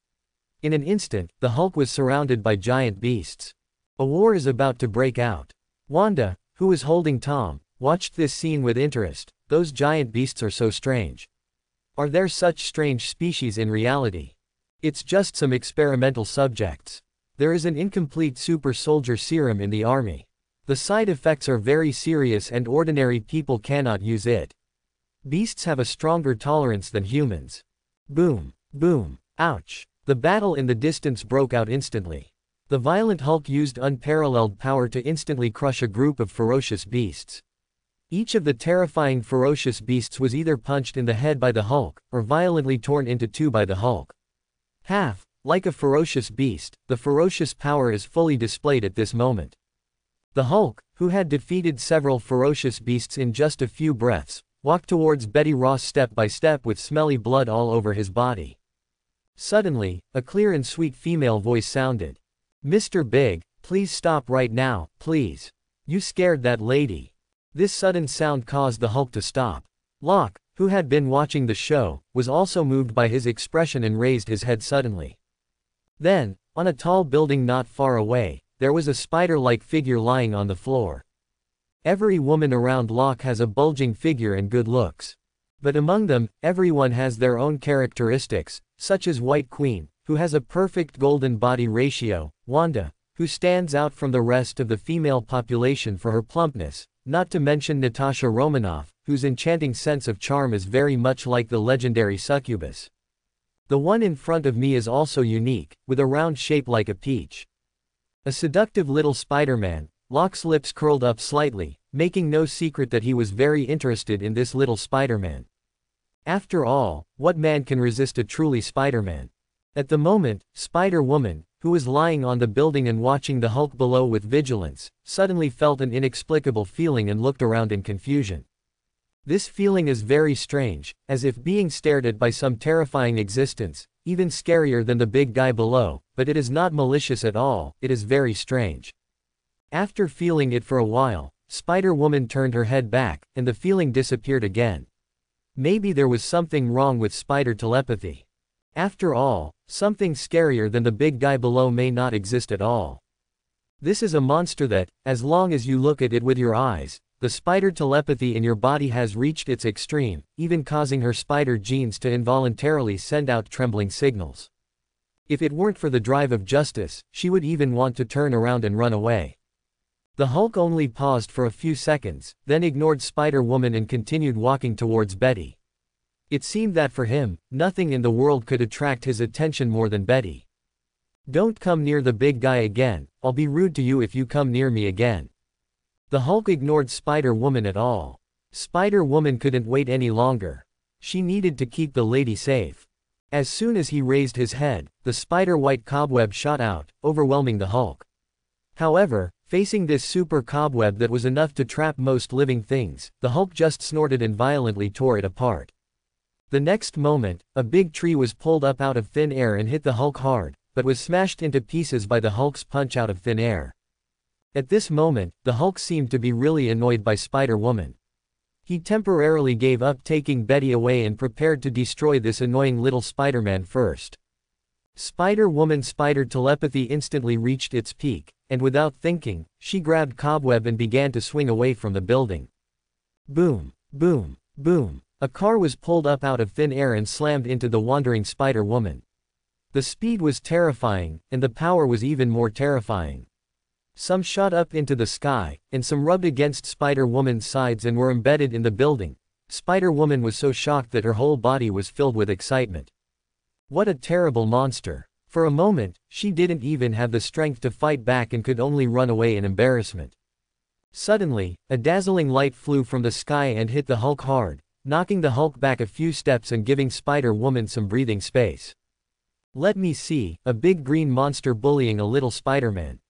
In an instant, the Hulk was surrounded by giant beasts. A war is about to break out. Wanda, who was holding Tom, watched this scene with interest, those giant beasts are so strange. Are there such strange species in reality? It's just some experimental subjects. There is an incomplete super soldier serum in the army. The side effects are very serious and ordinary people cannot use it. Beasts have a stronger tolerance than humans. Boom. Boom. Ouch. The battle in the distance broke out instantly. The violent Hulk used unparalleled power to instantly crush a group of ferocious beasts. Each of the terrifying ferocious beasts was either punched in the head by the Hulk, or violently torn into two by the Hulk. Half, like a ferocious beast, the ferocious power is fully displayed at this moment. The Hulk, who had defeated several ferocious beasts in just a few breaths, walked towards Betty Ross step by step with smelly blood all over his body. Suddenly, a clear and sweet female voice sounded. Mr. Big, please stop right now, please. You scared that lady. This sudden sound caused the Hulk to stop. Locke, who had been watching the show, was also moved by his expression and raised his head suddenly. Then, on a tall building not far away, there was a spider-like figure lying on the floor. Every woman around Locke has a bulging figure and good looks. But among them, everyone has their own characteristics, such as White Queen, who has a perfect golden body ratio, Wanda, who stands out from the rest of the female population for her plumpness, not to mention Natasha Romanoff, whose enchanting sense of charm is very much like the legendary succubus. The one in front of me is also unique, with a round shape like a peach. A seductive little Spider-Man, Locke's lips curled up slightly, making no secret that he was very interested in this little Spider-Man. After all, what man can resist a truly Spider-Man? At the moment, Spider-Woman, who was lying on the building and watching the Hulk below with vigilance, suddenly felt an inexplicable feeling and looked around in confusion. This feeling is very strange, as if being stared at by some terrifying existence, even scarier than the big guy below, but it is not malicious at all, it is very strange. After feeling it for a while, Spider-Woman turned her head back, and the feeling disappeared again. Maybe there was something wrong with spider telepathy. After all, something scarier than the big guy below may not exist at all. This is a monster that, as long as you look at it with your eyes, the spider telepathy in your body has reached its extreme, even causing her spider genes to involuntarily send out trembling signals. If it weren't for the drive of justice, she would even want to turn around and run away. The Hulk only paused for a few seconds, then ignored Spider-Woman and continued walking towards Betty. It seemed that for him, nothing in the world could attract his attention more than Betty. Don't come near the big guy again, I'll be rude to you if you come near me again. The Hulk ignored Spider-Woman at all. Spider-Woman couldn't wait any longer. She needed to keep the lady safe. As soon as he raised his head, the spider-white cobweb shot out, overwhelming the Hulk. However, facing this super cobweb that was enough to trap most living things, the Hulk just snorted and violently tore it apart. The next moment, a big tree was pulled up out of thin air and hit the Hulk hard, but was smashed into pieces by the Hulk's punch out of thin air. At this moment, the Hulk seemed to be really annoyed by Spider-Woman. He temporarily gave up taking Betty away and prepared to destroy this annoying little Spider-Man first. Spider-Woman spider telepathy instantly reached its peak, and without thinking, she grabbed Cobweb and began to swing away from the building. Boom, boom, boom. A car was pulled up out of thin air and slammed into the wandering Spider-Woman. The speed was terrifying, and the power was even more terrifying. Some shot up into the sky, and some rubbed against Spider-Woman's sides and were embedded in the building. Spider-Woman was so shocked that her whole body was filled with excitement. What a terrible monster. For a moment, she didn't even have the strength to fight back and could only run away in embarrassment. Suddenly, a dazzling light flew from the sky and hit the Hulk hard, knocking the Hulk back a few steps and giving Spider-Woman some breathing space. Let me see, a big green monster bullying a little Spider-Man.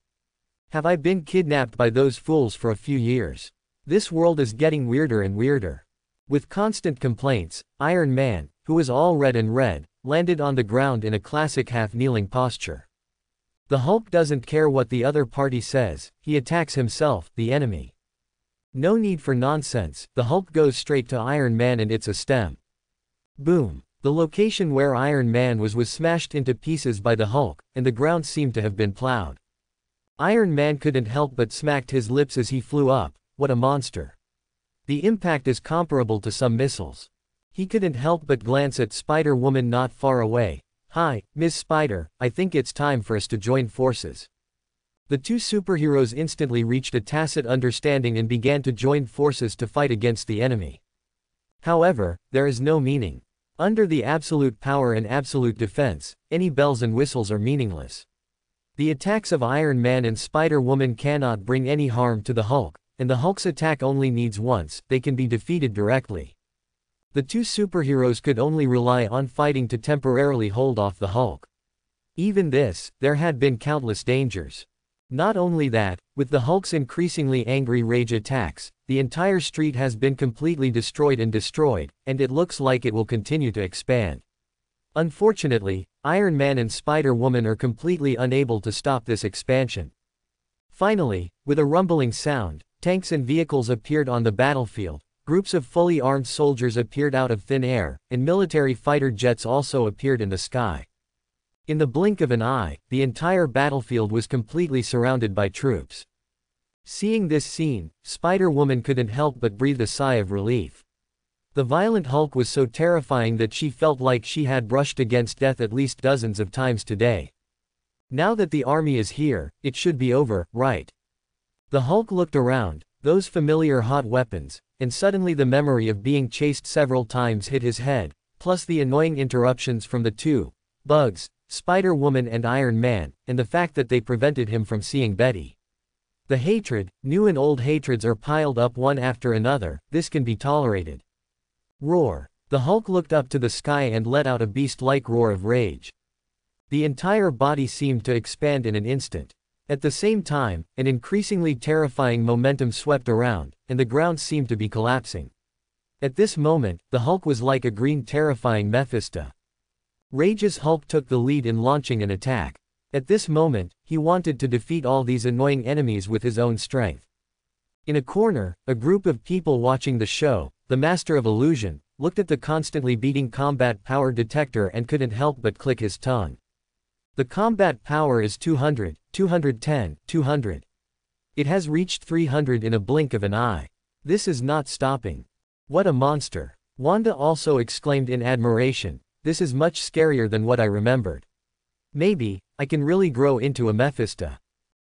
Have I been kidnapped by those fools for a few years? This world is getting weirder and weirder. With constant complaints, Iron Man, who was all red and red, landed on the ground in a classic half-kneeling posture. The Hulk doesn't care what the other party says, he attacks himself, the enemy. No need for nonsense, the Hulk goes straight to Iron Man and it's a stem. Boom. The location where Iron Man was was smashed into pieces by the Hulk, and the ground seemed to have been plowed. Iron Man couldn't help but smacked his lips as he flew up, what a monster. The impact is comparable to some missiles. He couldn't help but glance at Spider-Woman not far away. Hi, Miss Spider, I think it's time for us to join forces. The two superheroes instantly reached a tacit understanding and began to join forces to fight against the enemy. However, there is no meaning. Under the absolute power and absolute defense, any bells and whistles are meaningless. The attacks of Iron Man and Spider-Woman cannot bring any harm to the Hulk, and the Hulk's attack only needs once, they can be defeated directly. The two superheroes could only rely on fighting to temporarily hold off the Hulk. Even this, there had been countless dangers. Not only that, with the Hulk's increasingly angry rage attacks, the entire street has been completely destroyed and destroyed, and it looks like it will continue to expand. Unfortunately, Iron Man and Spider-Woman are completely unable to stop this expansion. Finally, with a rumbling sound, tanks and vehicles appeared on the battlefield, groups of fully armed soldiers appeared out of thin air, and military fighter jets also appeared in the sky. In the blink of an eye, the entire battlefield was completely surrounded by troops. Seeing this scene, Spider-Woman couldn't help but breathe a sigh of relief. The violent Hulk was so terrifying that she felt like she had brushed against death at least dozens of times today. Now that the army is here, it should be over, right? The Hulk looked around, those familiar hot weapons, and suddenly the memory of being chased several times hit his head, plus the annoying interruptions from the two, Bugs, Spider-Woman and Iron Man, and the fact that they prevented him from seeing Betty. The hatred, new and old hatreds are piled up one after another, this can be tolerated. Roar. The Hulk looked up to the sky and let out a beast-like roar of rage. The entire body seemed to expand in an instant. At the same time, an increasingly terrifying momentum swept around, and the ground seemed to be collapsing. At this moment, the Hulk was like a green terrifying Mephisto. Rage's Hulk took the lead in launching an attack. At this moment, he wanted to defeat all these annoying enemies with his own strength. In a corner, a group of people watching the show, the Master of Illusion, looked at the constantly beating combat power detector and couldn't help but click his tongue. The combat power is 200, 210, 200. It has reached 300 in a blink of an eye. This is not stopping. What a monster. Wanda also exclaimed in admiration, this is much scarier than what I remembered. Maybe, I can really grow into a Mephisto.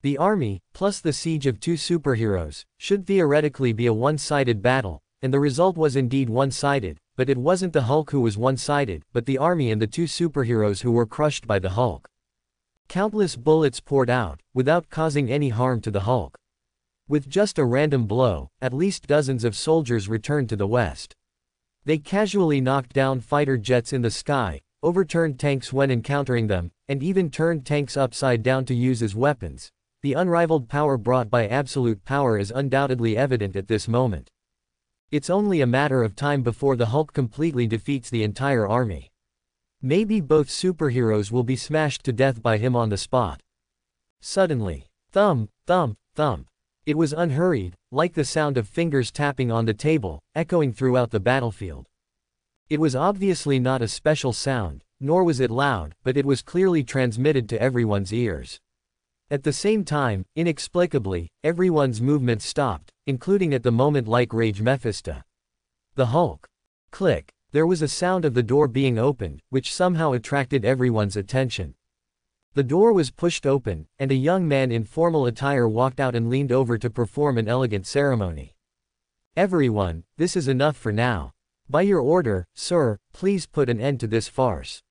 The army, plus the siege of two superheroes, should theoretically be a one-sided battle, and the result was indeed one-sided, but it wasn't the Hulk who was one-sided, but the army and the two superheroes who were crushed by the Hulk. Countless bullets poured out, without causing any harm to the Hulk. With just a random blow, at least dozens of soldiers returned to the west. They casually knocked down fighter jets in the sky, overturned tanks when encountering them, and even turned tanks upside down to use as weapons. The unrivaled power brought by absolute power is undoubtedly evident at this moment. It's only a matter of time before the Hulk completely defeats the entire army. Maybe both superheroes will be smashed to death by him on the spot. Suddenly, thump, thump, thump. It was unhurried, like the sound of fingers tapping on the table, echoing throughout the battlefield. It was obviously not a special sound, nor was it loud, but it was clearly transmitted to everyone's ears. At the same time, inexplicably, everyone's movements stopped, including at the moment like Rage Mephisto. The Hulk. Click. There was a sound of the door being opened, which somehow attracted everyone's attention. The door was pushed open, and a young man in formal attire walked out and leaned over to perform an elegant ceremony. Everyone, this is enough for now. By your order, sir, please put an end to this farce.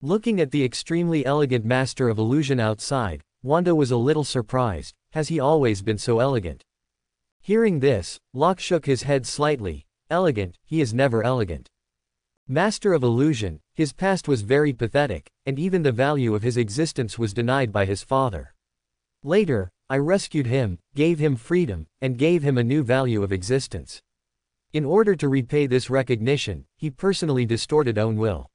Looking at the extremely elegant master of illusion outside, Wanda was a little surprised, has he always been so elegant? Hearing this, Locke shook his head slightly, elegant, he is never elegant. Master of illusion, his past was very pathetic, and even the value of his existence was denied by his father. Later, I rescued him, gave him freedom, and gave him a new value of existence. In order to repay this recognition, he personally distorted own will.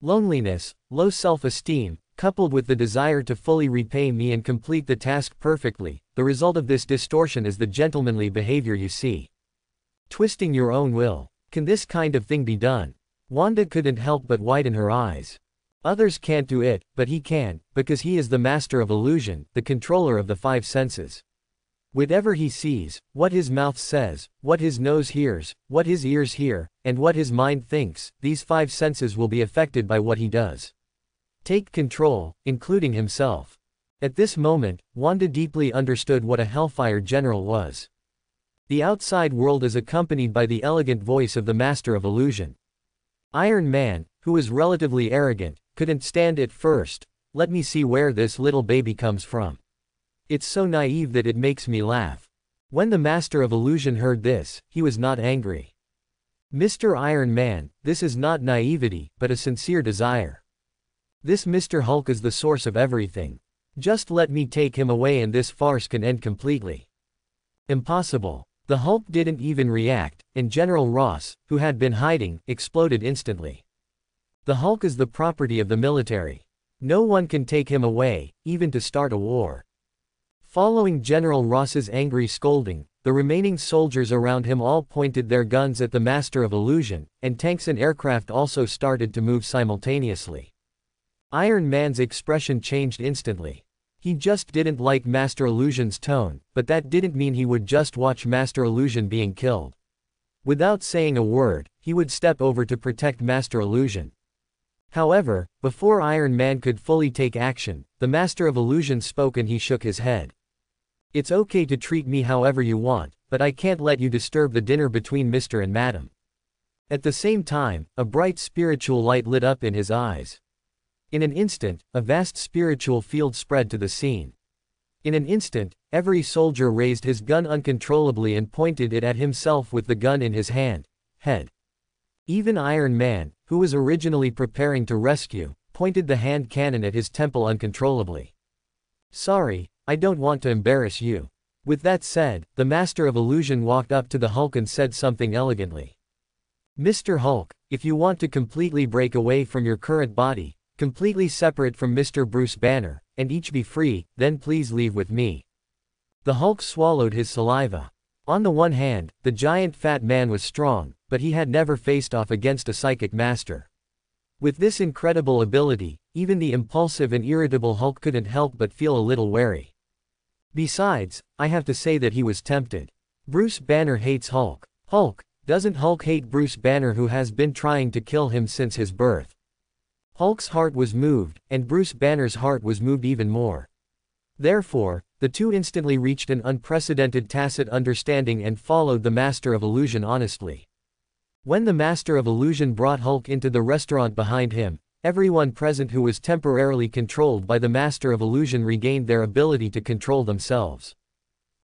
Loneliness, low self-esteem, coupled with the desire to fully repay me and complete the task perfectly, the result of this distortion is the gentlemanly behavior you see. Twisting your own will. Can this kind of thing be done? Wanda couldn't help but widen her eyes. Others can't do it, but he can, because he is the master of illusion, the controller of the five senses. Whatever he sees, what his mouth says, what his nose hears, what his ears hear, and what his mind thinks, these five senses will be affected by what he does. Take control, including himself. At this moment, Wanda deeply understood what a Hellfire General was. The outside world is accompanied by the elegant voice of the Master of Illusion. Iron Man, who was relatively arrogant, couldn't stand it first, let me see where this little baby comes from. It's so naive that it makes me laugh. When the Master of Illusion heard this, he was not angry. Mr. Iron Man, this is not naivety, but a sincere desire. This Mr. Hulk is the source of everything. Just let me take him away and this farce can end completely. Impossible. The Hulk didn't even react, and General Ross, who had been hiding, exploded instantly. The Hulk is the property of the military. No one can take him away, even to start a war. Following General Ross's angry scolding, the remaining soldiers around him all pointed their guns at the Master of Illusion, and tanks and aircraft also started to move simultaneously. Iron Man's expression changed instantly. He just didn't like Master Illusion's tone, but that didn't mean he would just watch Master Illusion being killed. Without saying a word, he would step over to protect Master Illusion. However, before Iron Man could fully take action, the Master of Illusion spoke and he shook his head. It's okay to treat me however you want, but I can't let you disturb the dinner between Mr. and Madam. At the same time, a bright spiritual light lit up in his eyes. In an instant, a vast spiritual field spread to the scene. In an instant, every soldier raised his gun uncontrollably and pointed it at himself with the gun in his hand, head. Even Iron Man, who was originally preparing to rescue, pointed the hand cannon at his temple uncontrollably. Sorry, I don't want to embarrass you. With that said, the Master of Illusion walked up to the Hulk and said something elegantly. Mr. Hulk, if you want to completely break away from your current body, completely separate from Mr. Bruce Banner, and each be free, then please leave with me. The Hulk swallowed his saliva. On the one hand, the giant fat man was strong, but he had never faced off against a psychic master. With this incredible ability, even the impulsive and irritable Hulk couldn't help but feel a little wary. Besides, I have to say that he was tempted. Bruce Banner hates Hulk. Hulk, doesn't Hulk hate Bruce Banner who has been trying to kill him since his birth? Hulk's heart was moved, and Bruce Banner's heart was moved even more. Therefore, the two instantly reached an unprecedented tacit understanding and followed the Master of Illusion honestly. When the Master of Illusion brought Hulk into the restaurant behind him, everyone present who was temporarily controlled by the Master of Illusion regained their ability to control themselves.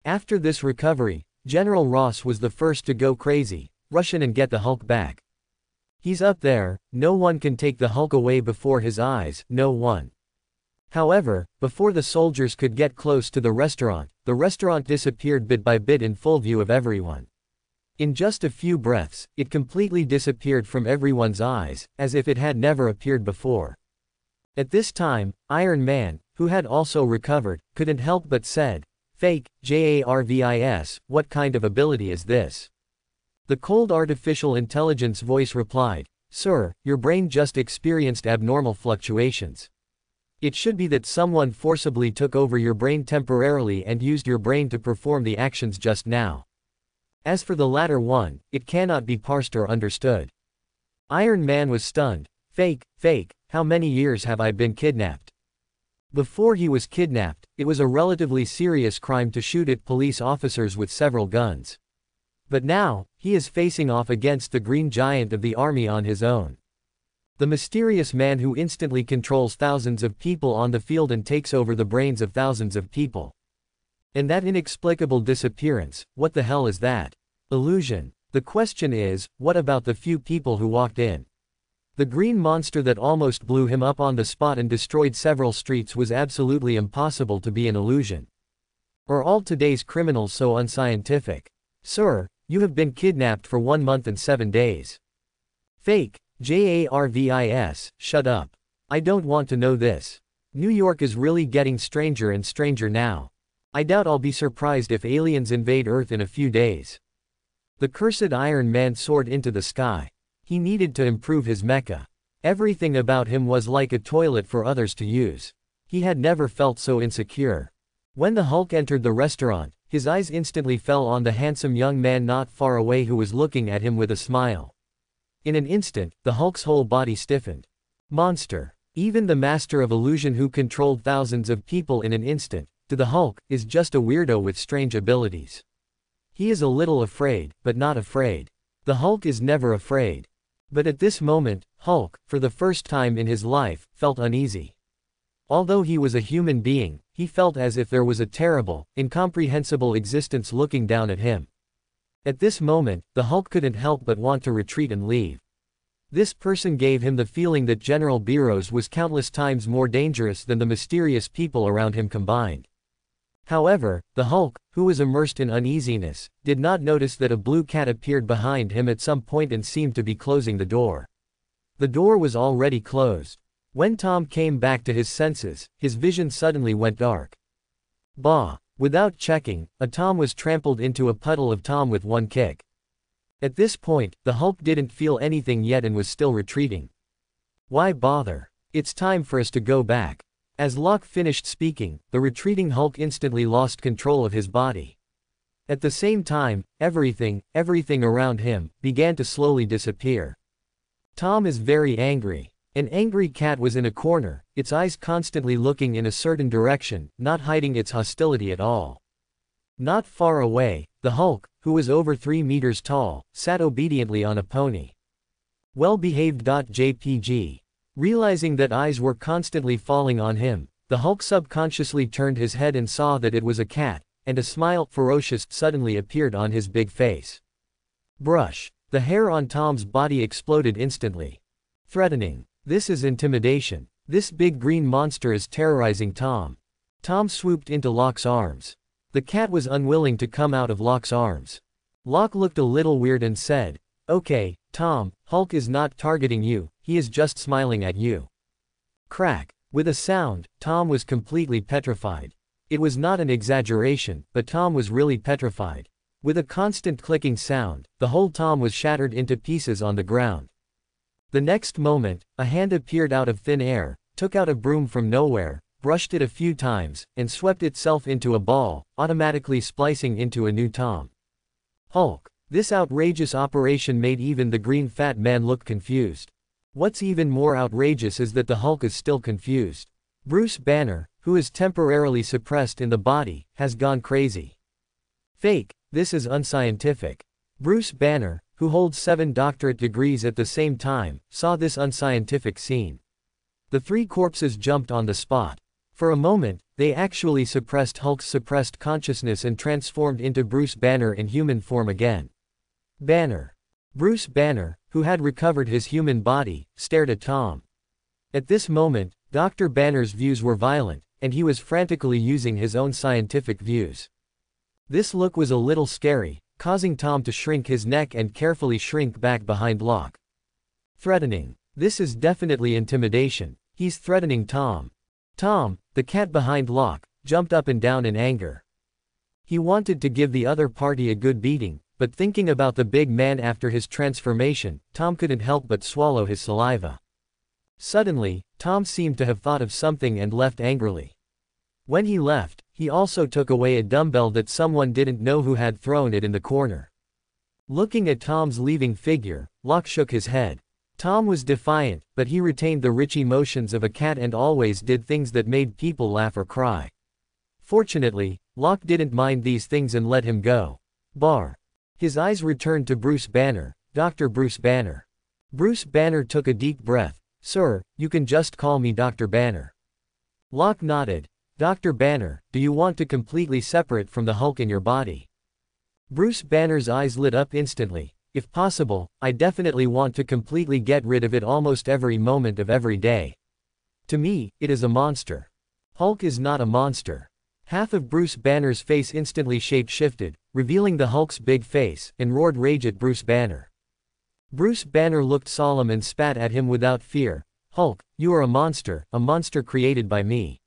After this recovery, General Ross was the first to go crazy, rush in and get the Hulk back. He's up there, no one can take the Hulk away before his eyes, no one. However, before the soldiers could get close to the restaurant, the restaurant disappeared bit by bit in full view of everyone. In just a few breaths, it completely disappeared from everyone's eyes, as if it had never appeared before. At this time, Iron Man, who had also recovered, couldn't help but said, Fake, JARVIS, what kind of ability is this? The cold artificial intelligence voice replied, Sir, your brain just experienced abnormal fluctuations. It should be that someone forcibly took over your brain temporarily and used your brain to perform the actions just now. As for the latter one, it cannot be parsed or understood. Iron Man was stunned. Fake, fake, how many years have I been kidnapped? Before he was kidnapped, it was a relatively serious crime to shoot at police officers with several guns. But now, he is facing off against the green giant of the army on his own. The mysterious man who instantly controls thousands of people on the field and takes over the brains of thousands of people. And that inexplicable disappearance, what the hell is that? Illusion. The question is, what about the few people who walked in? The green monster that almost blew him up on the spot and destroyed several streets was absolutely impossible to be an illusion. Are all today's criminals so unscientific? Sir, you have been kidnapped for one month and seven days. Fake, J-A-R-V-I-S, shut up. I don't want to know this. New York is really getting stranger and stranger now. I doubt I'll be surprised if aliens invade Earth in a few days. The cursed Iron Man soared into the sky. He needed to improve his mecha. Everything about him was like a toilet for others to use. He had never felt so insecure. When the Hulk entered the restaurant, his eyes instantly fell on the handsome young man not far away who was looking at him with a smile. In an instant, the Hulk's whole body stiffened. Monster. Even the master of illusion who controlled thousands of people in an instant, to the Hulk, is just a weirdo with strange abilities. He is a little afraid, but not afraid. The Hulk is never afraid. But at this moment, Hulk, for the first time in his life, felt uneasy. Although he was a human being, he felt as if there was a terrible, incomprehensible existence looking down at him. At this moment, the Hulk couldn't help but want to retreat and leave. This person gave him the feeling that General Beerus was countless times more dangerous than the mysterious people around him combined. However, the Hulk, who was immersed in uneasiness, did not notice that a blue cat appeared behind him at some point and seemed to be closing the door. The door was already closed. When Tom came back to his senses, his vision suddenly went dark. Bah! Without checking, a Tom was trampled into a puddle of Tom with one kick. At this point, the Hulk didn't feel anything yet and was still retreating. Why bother? It's time for us to go back. As Locke finished speaking, the retreating Hulk instantly lost control of his body. At the same time, everything, everything around him, began to slowly disappear. Tom is very angry. An angry cat was in a corner, its eyes constantly looking in a certain direction, not hiding its hostility at all. Not far away, the Hulk, who was over 3 meters tall, sat obediently on a pony. Well-behaved. JPG. Realizing that eyes were constantly falling on him, the Hulk subconsciously turned his head and saw that it was a cat, and a smile, ferocious, suddenly appeared on his big face. Brush. The hair on Tom's body exploded instantly. Threatening. This is intimidation. This big green monster is terrorizing Tom. Tom swooped into Locke's arms. The cat was unwilling to come out of Locke's arms. Locke looked a little weird and said, Okay, Tom, Hulk is not targeting you, he is just smiling at you. Crack. With a sound, Tom was completely petrified. It was not an exaggeration, but Tom was really petrified. With a constant clicking sound, the whole Tom was shattered into pieces on the ground. The next moment, a hand appeared out of thin air, took out a broom from nowhere, brushed it a few times, and swept itself into a ball, automatically splicing into a new Tom. Hulk. This outrageous operation made even the green fat man look confused. What's even more outrageous is that the Hulk is still confused. Bruce Banner, who is temporarily suppressed in the body, has gone crazy. Fake, this is unscientific. Bruce Banner, who holds seven doctorate degrees at the same time, saw this unscientific scene. The three corpses jumped on the spot. For a moment, they actually suppressed Hulk's suppressed consciousness and transformed into Bruce Banner in human form again. Banner. Bruce Banner, who had recovered his human body, stared at Tom. At this moment, Dr. Banner's views were violent, and he was frantically using his own scientific views. This look was a little scary, causing Tom to shrink his neck and carefully shrink back behind Locke. Threatening. This is definitely intimidation. He's threatening Tom. Tom, the cat behind Locke, jumped up and down in anger. He wanted to give the other party a good beating, but thinking about the big man after his transformation, Tom couldn't help but swallow his saliva. Suddenly, Tom seemed to have thought of something and left angrily. When he left, he also took away a dumbbell that someone didn't know who had thrown it in the corner. Looking at Tom's leaving figure, Locke shook his head. Tom was defiant, but he retained the rich emotions of a cat and always did things that made people laugh or cry. Fortunately, Locke didn't mind these things and let him go. Bar. His eyes returned to Bruce Banner, Dr. Bruce Banner. Bruce Banner took a deep breath. Sir, you can just call me Dr. Banner. Locke nodded. Dr. Banner, do you want to completely separate from the Hulk in your body? Bruce Banner's eyes lit up instantly. If possible, I definitely want to completely get rid of it almost every moment of every day. To me, it is a monster. Hulk is not a monster. Half of Bruce Banner's face instantly shape-shifted, revealing the Hulk's big face, and roared rage at Bruce Banner. Bruce Banner looked solemn and spat at him without fear. Hulk, you are a monster, a monster created by me.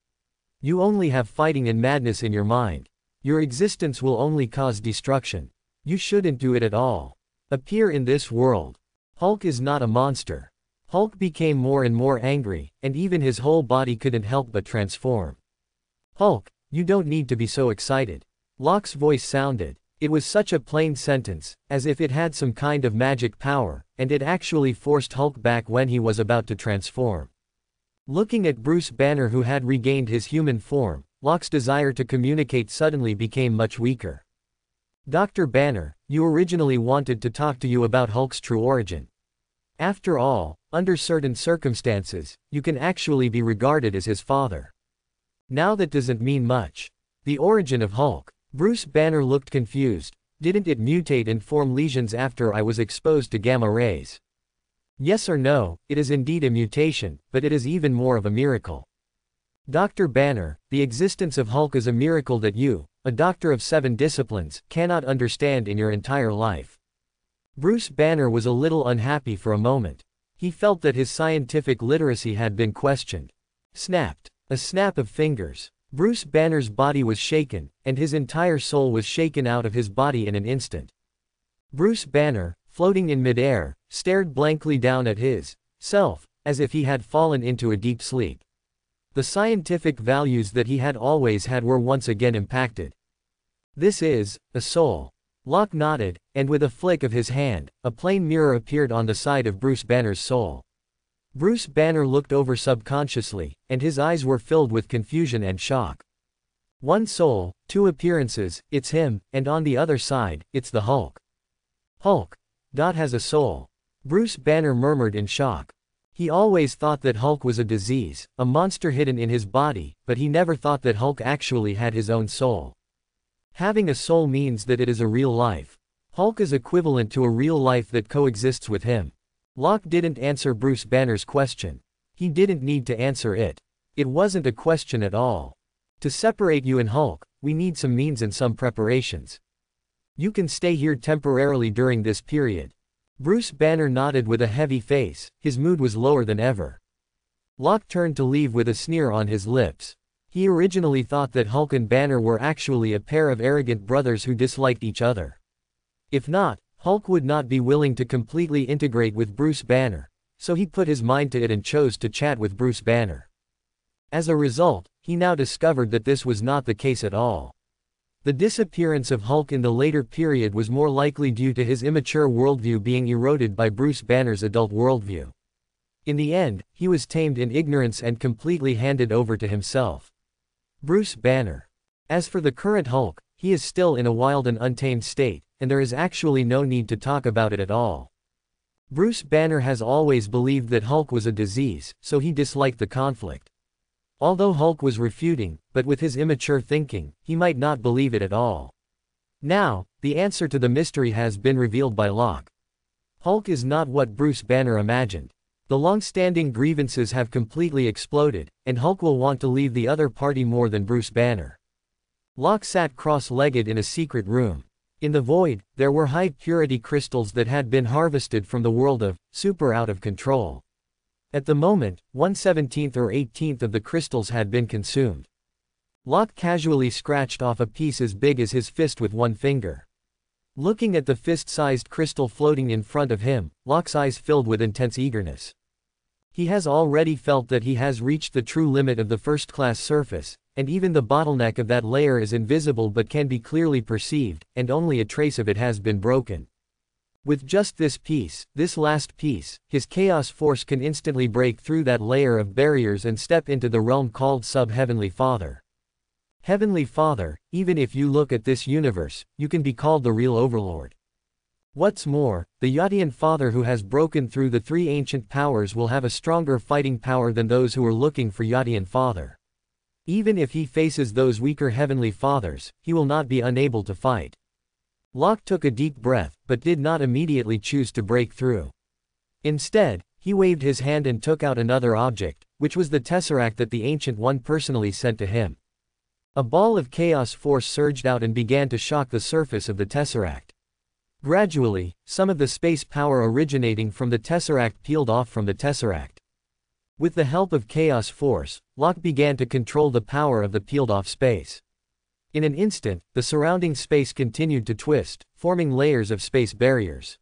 You only have fighting and madness in your mind. Your existence will only cause destruction. You shouldn't do it at all. Appear in this world. Hulk is not a monster. Hulk became more and more angry, and even his whole body couldn't help but transform. Hulk, you don't need to be so excited. Locke's voice sounded. It was such a plain sentence, as if it had some kind of magic power, and it actually forced Hulk back when he was about to transform. Looking at Bruce Banner who had regained his human form, Locke's desire to communicate suddenly became much weaker. Dr. Banner, you originally wanted to talk to you about Hulk's true origin. After all, under certain circumstances, you can actually be regarded as his father. Now that doesn't mean much. The origin of Hulk. Bruce Banner looked confused. Didn't it mutate and form lesions after I was exposed to gamma rays? Yes or no, it is indeed a mutation, but it is even more of a miracle. Dr. Banner, the existence of Hulk is a miracle that you, a doctor of seven disciplines, cannot understand in your entire life. Bruce Banner was a little unhappy for a moment. He felt that his scientific literacy had been questioned. Snapped. A snap of fingers. Bruce Banner's body was shaken, and his entire soul was shaken out of his body in an instant. Bruce Banner, floating in midair, stared blankly down at his self, as if he had fallen into a deep sleep. The scientific values that he had always had were once again impacted. This is, a soul. Locke nodded, and with a flick of his hand, a plain mirror appeared on the side of Bruce Banner's soul. Bruce Banner looked over subconsciously, and his eyes were filled with confusion and shock. One soul, two appearances, it's him, and on the other side, it's the Hulk. Hulk. Dot has a soul. Bruce Banner murmured in shock. He always thought that Hulk was a disease, a monster hidden in his body, but he never thought that Hulk actually had his own soul. Having a soul means that it is a real life. Hulk is equivalent to a real life that coexists with him. Locke didn't answer Bruce Banner's question. He didn't need to answer it. It wasn't a question at all. To separate you and Hulk, we need some means and some preparations. You can stay here temporarily during this period. Bruce Banner nodded with a heavy face, his mood was lower than ever. Locke turned to leave with a sneer on his lips. He originally thought that Hulk and Banner were actually a pair of arrogant brothers who disliked each other. If not, Hulk would not be willing to completely integrate with Bruce Banner, so he put his mind to it and chose to chat with Bruce Banner. As a result, he now discovered that this was not the case at all. The disappearance of Hulk in the later period was more likely due to his immature worldview being eroded by Bruce Banner's adult worldview. In the end, he was tamed in ignorance and completely handed over to himself. Bruce Banner. As for the current Hulk, he is still in a wild and untamed state, and there is actually no need to talk about it at all. Bruce Banner has always believed that Hulk was a disease, so he disliked the conflict. Although Hulk was refuting, but with his immature thinking, he might not believe it at all. Now, the answer to the mystery has been revealed by Locke. Hulk is not what Bruce Banner imagined. The long-standing grievances have completely exploded, and Hulk will want to leave the other party more than Bruce Banner. Locke sat cross-legged in a secret room. In the void, there were high-purity crystals that had been harvested from the world of super out of control. At the moment, 1 17th or 18th of the crystals had been consumed. Locke casually scratched off a piece as big as his fist with one finger. Looking at the fist-sized crystal floating in front of him, Locke's eyes filled with intense eagerness. He has already felt that he has reached the true limit of the first-class surface, and even the bottleneck of that layer is invisible but can be clearly perceived, and only a trace of it has been broken. With just this piece, this last piece, his chaos force can instantly break through that layer of barriers and step into the realm called Sub-Heavenly Father. Heavenly Father, even if you look at this universe, you can be called the real overlord. What's more, the Yadian Father who has broken through the three ancient powers will have a stronger fighting power than those who are looking for Yadian Father. Even if he faces those weaker Heavenly Fathers, he will not be unable to fight. Locke took a deep breath, but did not immediately choose to break through. Instead, he waved his hand and took out another object, which was the tesseract that the Ancient One personally sent to him. A ball of chaos force surged out and began to shock the surface of the Tesseract. Gradually, some of the space power originating from the Tesseract peeled off from the Tesseract. With the help of chaos force, Locke began to control the power of the peeled-off space. In an instant, the surrounding space continued to twist, forming layers of space barriers.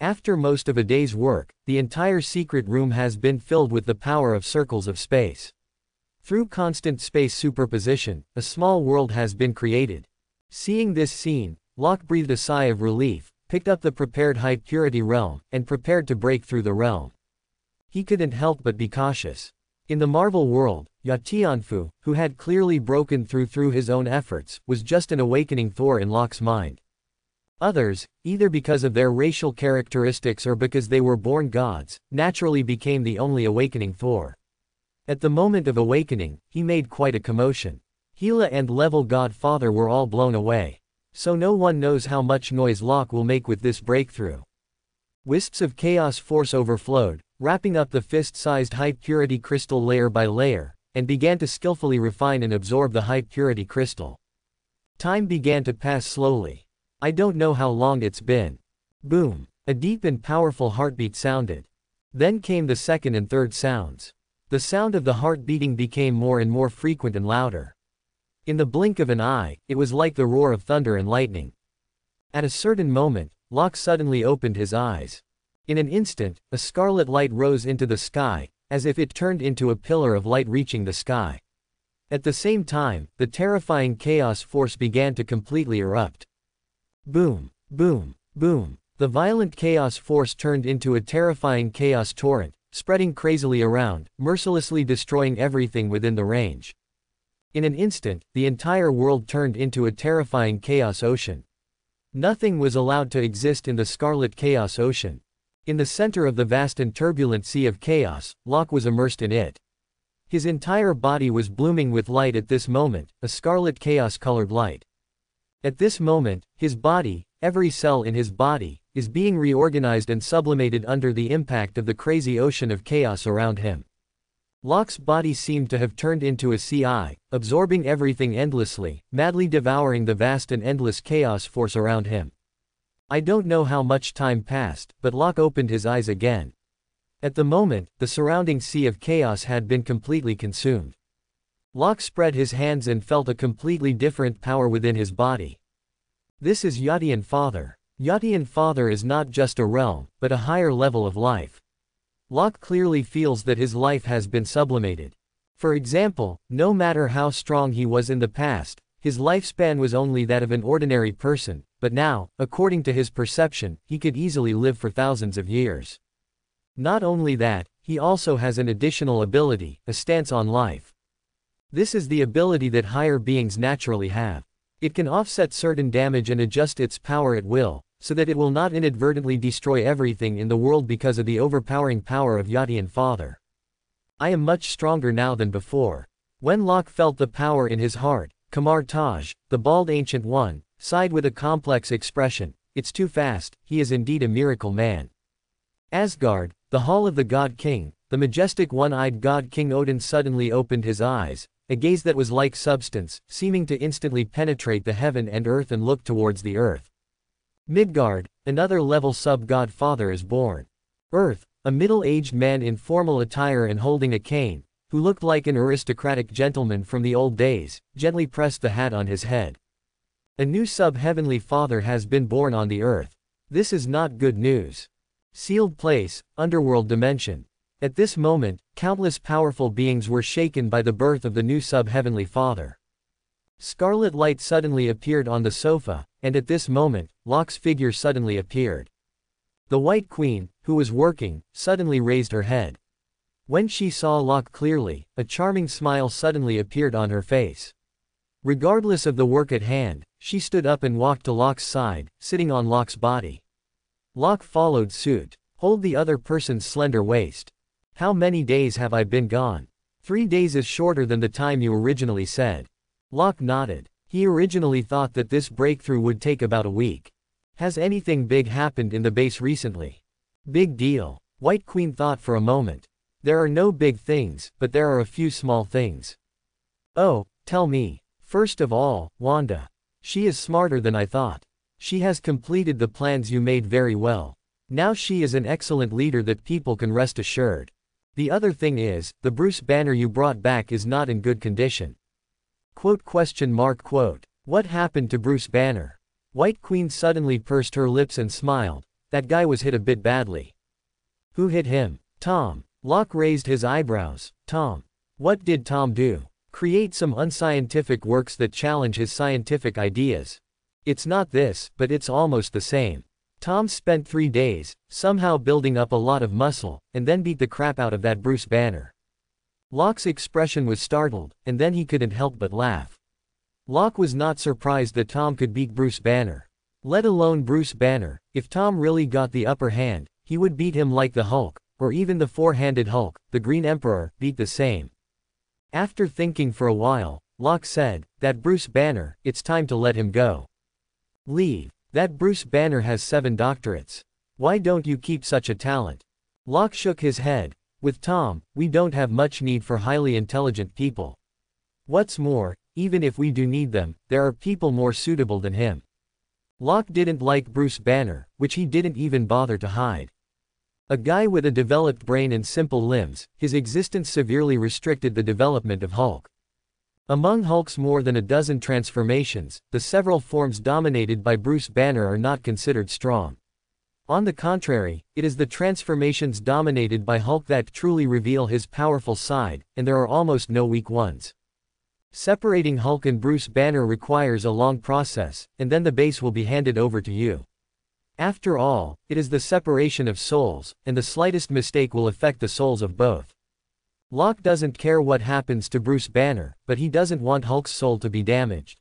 After most of a day's work, the entire secret room has been filled with the power of circles of space. Through constant space superposition, a small world has been created. Seeing this scene, Locke breathed a sigh of relief, picked up the prepared high purity realm, and prepared to break through the realm. He couldn't help but be cautious. In the Marvel world, Yatianfu, who had clearly broken through through his own efforts, was just an awakening Thor in Locke's mind. Others, either because of their racial characteristics or because they were born gods, naturally became the only awakening Thor. At the moment of awakening, he made quite a commotion. Hela and Level godfather were all blown away. So no one knows how much noise Locke will make with this breakthrough. Wisps of chaos force overflowed, wrapping up the fist-sized high-purity crystal layer by layer, and began to skillfully refine and absorb the high-purity crystal. Time began to pass slowly. I don't know how long it's been. Boom. A deep and powerful heartbeat sounded. Then came the second and third sounds. The sound of the heart beating became more and more frequent and louder. In the blink of an eye, it was like the roar of thunder and lightning. At a certain moment, Locke suddenly opened his eyes. In an instant, a scarlet light rose into the sky, as if it turned into a pillar of light reaching the sky. At the same time, the terrifying chaos force began to completely erupt. Boom, boom, boom. The violent chaos force turned into a terrifying chaos torrent, spreading crazily around, mercilessly destroying everything within the range. In an instant, the entire world turned into a terrifying chaos ocean. Nothing was allowed to exist in the scarlet chaos ocean. In the center of the vast and turbulent sea of chaos, Locke was immersed in it. His entire body was blooming with light at this moment, a scarlet chaos-colored light. At this moment, his body, every cell in his body, is being reorganized and sublimated under the impact of the crazy ocean of chaos around him. Locke's body seemed to have turned into a CI, absorbing everything endlessly, madly devouring the vast and endless chaos force around him. I don't know how much time passed, but Locke opened his eyes again. At the moment, the surrounding sea of chaos had been completely consumed. Locke spread his hands and felt a completely different power within his body. This is Yatian Father. Yatian Father is not just a realm, but a higher level of life. Locke clearly feels that his life has been sublimated. For example, no matter how strong he was in the past, his lifespan was only that of an ordinary person, but now, according to his perception, he could easily live for thousands of years. Not only that, he also has an additional ability, a stance on life. This is the ability that higher beings naturally have. It can offset certain damage and adjust its power at will, so that it will not inadvertently destroy everything in the world because of the overpowering power of Yatian Father. I am much stronger now than before. When Locke felt the power in his heart, Kamar Taj, the bald ancient one, sighed with a complex expression, it's too fast, he is indeed a miracle man. Asgard, The hall of the God King, the majestic one-eyed God King Odin suddenly opened his eyes, a gaze that was like substance, seeming to instantly penetrate the heaven and earth and look towards the earth. Midgard, another level sub-god father is born. Earth, a middle-aged man in formal attire and holding a cane, who looked like an aristocratic gentleman from the old days, gently pressed the hat on his head. A new sub-heavenly father has been born on the earth. This is not good news. Sealed place, underworld dimension. At this moment, countless powerful beings were shaken by the birth of the new sub-heavenly father. Scarlet light suddenly appeared on the sofa, and at this moment, Locke's figure suddenly appeared. The White Queen, who was working, suddenly raised her head. When she saw Locke clearly, a charming smile suddenly appeared on her face. Regardless of the work at hand, she stood up and walked to Locke's side, sitting on Locke's body. Locke followed suit. Hold the other person's slender waist. How many days have I been gone? Three days is shorter than the time you originally said. Locke nodded. He originally thought that this breakthrough would take about a week. Has anything big happened in the base recently? Big deal. White Queen thought for a moment. There are no big things, but there are a few small things. Oh, tell me. First of all, Wanda. She is smarter than I thought. She has completed the plans you made very well. Now she is an excellent leader that people can rest assured. The other thing is, the Bruce Banner you brought back is not in good condition. Quote question mark quote. What happened to Bruce Banner? White Queen suddenly pursed her lips and smiled. That guy was hit a bit badly. Who hit him? Tom. Locke raised his eyebrows. Tom. What did Tom do? Create some unscientific works that challenge his scientific ideas. It's not this, but it's almost the same. Tom spent three days, somehow building up a lot of muscle, and then beat the crap out of that Bruce Banner. Locke's expression was startled, and then he couldn't help but laugh. Locke was not surprised that Tom could beat Bruce Banner. Let alone Bruce Banner, if Tom really got the upper hand, he would beat him like the Hulk, or even the four-handed Hulk, the Green Emperor, beat the same. After thinking for a while, Locke said, that Bruce Banner, it's time to let him go. Leave. That Bruce Banner has seven doctorates. Why don't you keep such a talent? Locke shook his head. With Tom, we don't have much need for highly intelligent people. What's more, even if we do need them, there are people more suitable than him. Locke didn't like Bruce Banner, which he didn't even bother to hide. A guy with a developed brain and simple limbs, his existence severely restricted the development of Hulk. Among Hulk's more than a dozen transformations, the several forms dominated by Bruce Banner are not considered strong. On the contrary, it is the transformations dominated by Hulk that truly reveal his powerful side, and there are almost no weak ones. Separating Hulk and Bruce Banner requires a long process, and then the base will be handed over to you. After all, it is the separation of souls, and the slightest mistake will affect the souls of both. Locke doesn't care what happens to Bruce Banner, but he doesn't want Hulk's soul to be damaged.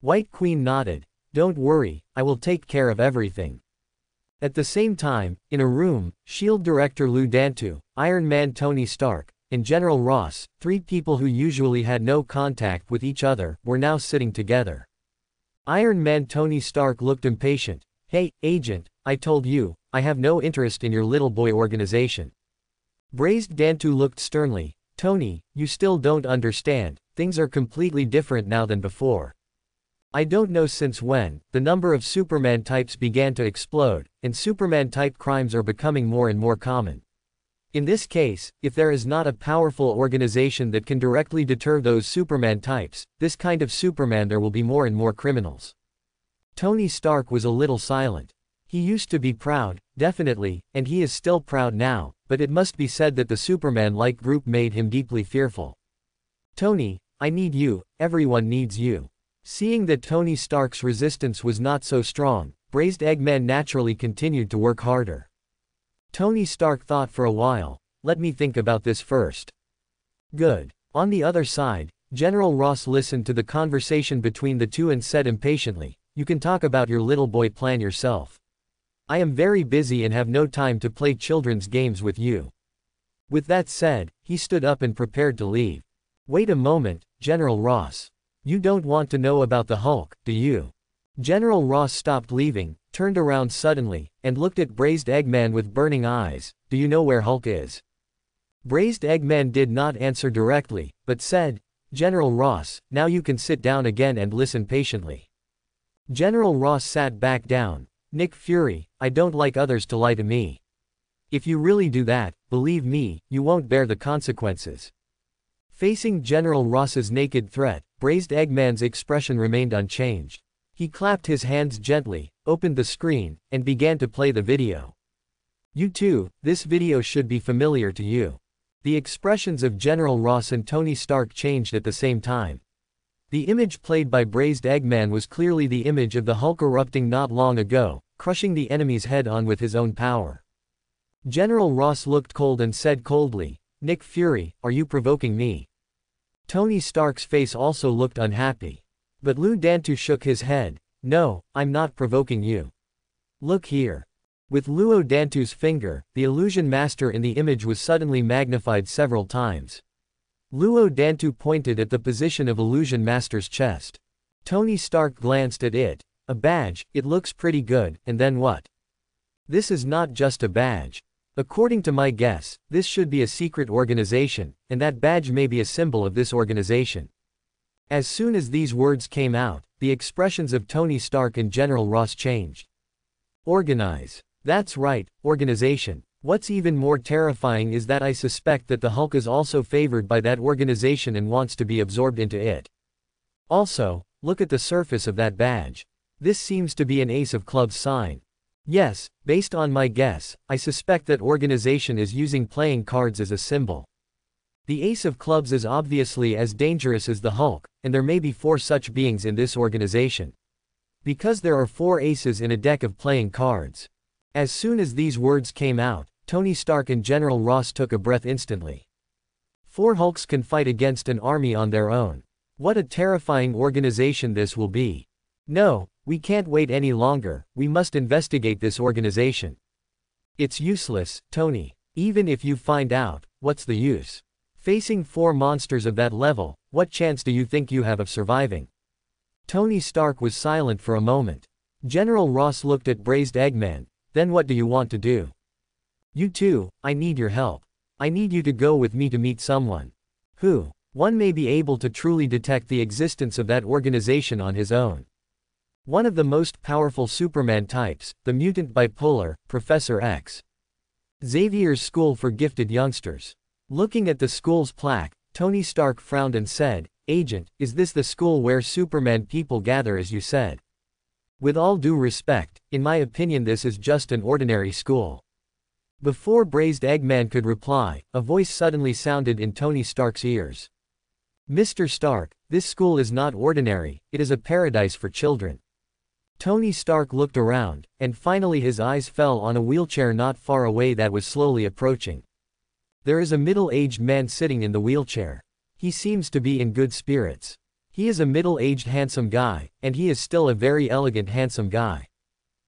White Queen nodded. Don't worry, I will take care of everything. At the same time, in a room, S.H.I.E.L.D. director Lou Dantu, Iron Man Tony Stark, and General Ross, three people who usually had no contact with each other, were now sitting together. Iron Man Tony Stark looked impatient. Hey, agent, I told you, I have no interest in your little boy organization. Braised Dantu looked sternly, Tony, you still don't understand, things are completely different now than before. I don't know since when, the number of Superman types began to explode, and Superman type crimes are becoming more and more common. In this case, if there is not a powerful organization that can directly deter those Superman types, this kind of Superman there will be more and more criminals. Tony Stark was a little silent. He used to be proud, definitely, and he is still proud now, but it must be said that the Superman-like group made him deeply fearful. Tony, I need you, everyone needs you. Seeing that Tony Stark's resistance was not so strong, Braised Eggman naturally continued to work harder. Tony Stark thought for a while, let me think about this first. Good. On the other side, General Ross listened to the conversation between the two and said impatiently, you can talk about your little boy plan yourself. I am very busy and have no time to play children's games with you. With that said, he stood up and prepared to leave. Wait a moment, General Ross. You don't want to know about the Hulk, do you? General Ross stopped leaving, turned around suddenly, and looked at Braised Eggman with burning eyes, do you know where Hulk is? Braised Eggman did not answer directly, but said, General Ross, now you can sit down again and listen patiently. General Ross sat back down. Nick Fury, I don't like others to lie to me. If you really do that, believe me, you won't bear the consequences. Facing General Ross's naked threat, Braised Eggman's expression remained unchanged. He clapped his hands gently, opened the screen, and began to play the video. You too, this video should be familiar to you. The expressions of General Ross and Tony Stark changed at the same time. The image played by Braised Eggman was clearly the image of the Hulk erupting not long ago, crushing the enemy's head on with his own power. General Ross looked cold and said coldly, Nick Fury, are you provoking me? Tony Stark's face also looked unhappy. But Lou Dantu shook his head, no, I'm not provoking you. Look here. With Luo Dantu's finger, the illusion master in the image was suddenly magnified several times. Luo Dantu pointed at the position of illusion master's chest. Tony Stark glanced at it. A badge, it looks pretty good, and then what? This is not just a badge. According to my guess, this should be a secret organization, and that badge may be a symbol of this organization. As soon as these words came out, the expressions of Tony Stark and General Ross changed. Organize. That's right, organization. What's even more terrifying is that I suspect that the Hulk is also favored by that organization and wants to be absorbed into it. Also, look at the surface of that badge. This seems to be an Ace of Clubs sign. Yes, based on my guess, I suspect that organization is using playing cards as a symbol. The Ace of Clubs is obviously as dangerous as the Hulk, and there may be four such beings in this organization. Because there are four aces in a deck of playing cards. As soon as these words came out, Tony Stark and General Ross took a breath instantly. Four Hulks can fight against an army on their own. What a terrifying organization this will be. No, we can't wait any longer, we must investigate this organization. It's useless, Tony. Even if you find out, what's the use? Facing four monsters of that level, what chance do you think you have of surviving? Tony Stark was silent for a moment. General Ross looked at Braised Eggman, then what do you want to do? You too, I need your help. I need you to go with me to meet someone. Who? One may be able to truly detect the existence of that organization on his own. One of the most powerful Superman types, the mutant bipolar, Professor X. Xavier's School for Gifted Youngsters. Looking at the school's plaque, Tony Stark frowned and said, Agent, is this the school where Superman people gather as you said? With all due respect, in my opinion this is just an ordinary school. Before Braised Eggman could reply, a voice suddenly sounded in Tony Stark's ears. Mr. Stark, this school is not ordinary, it is a paradise for children. Tony Stark looked around, and finally his eyes fell on a wheelchair not far away that was slowly approaching. There is a middle-aged man sitting in the wheelchair. He seems to be in good spirits. He is a middle-aged handsome guy, and he is still a very elegant handsome guy.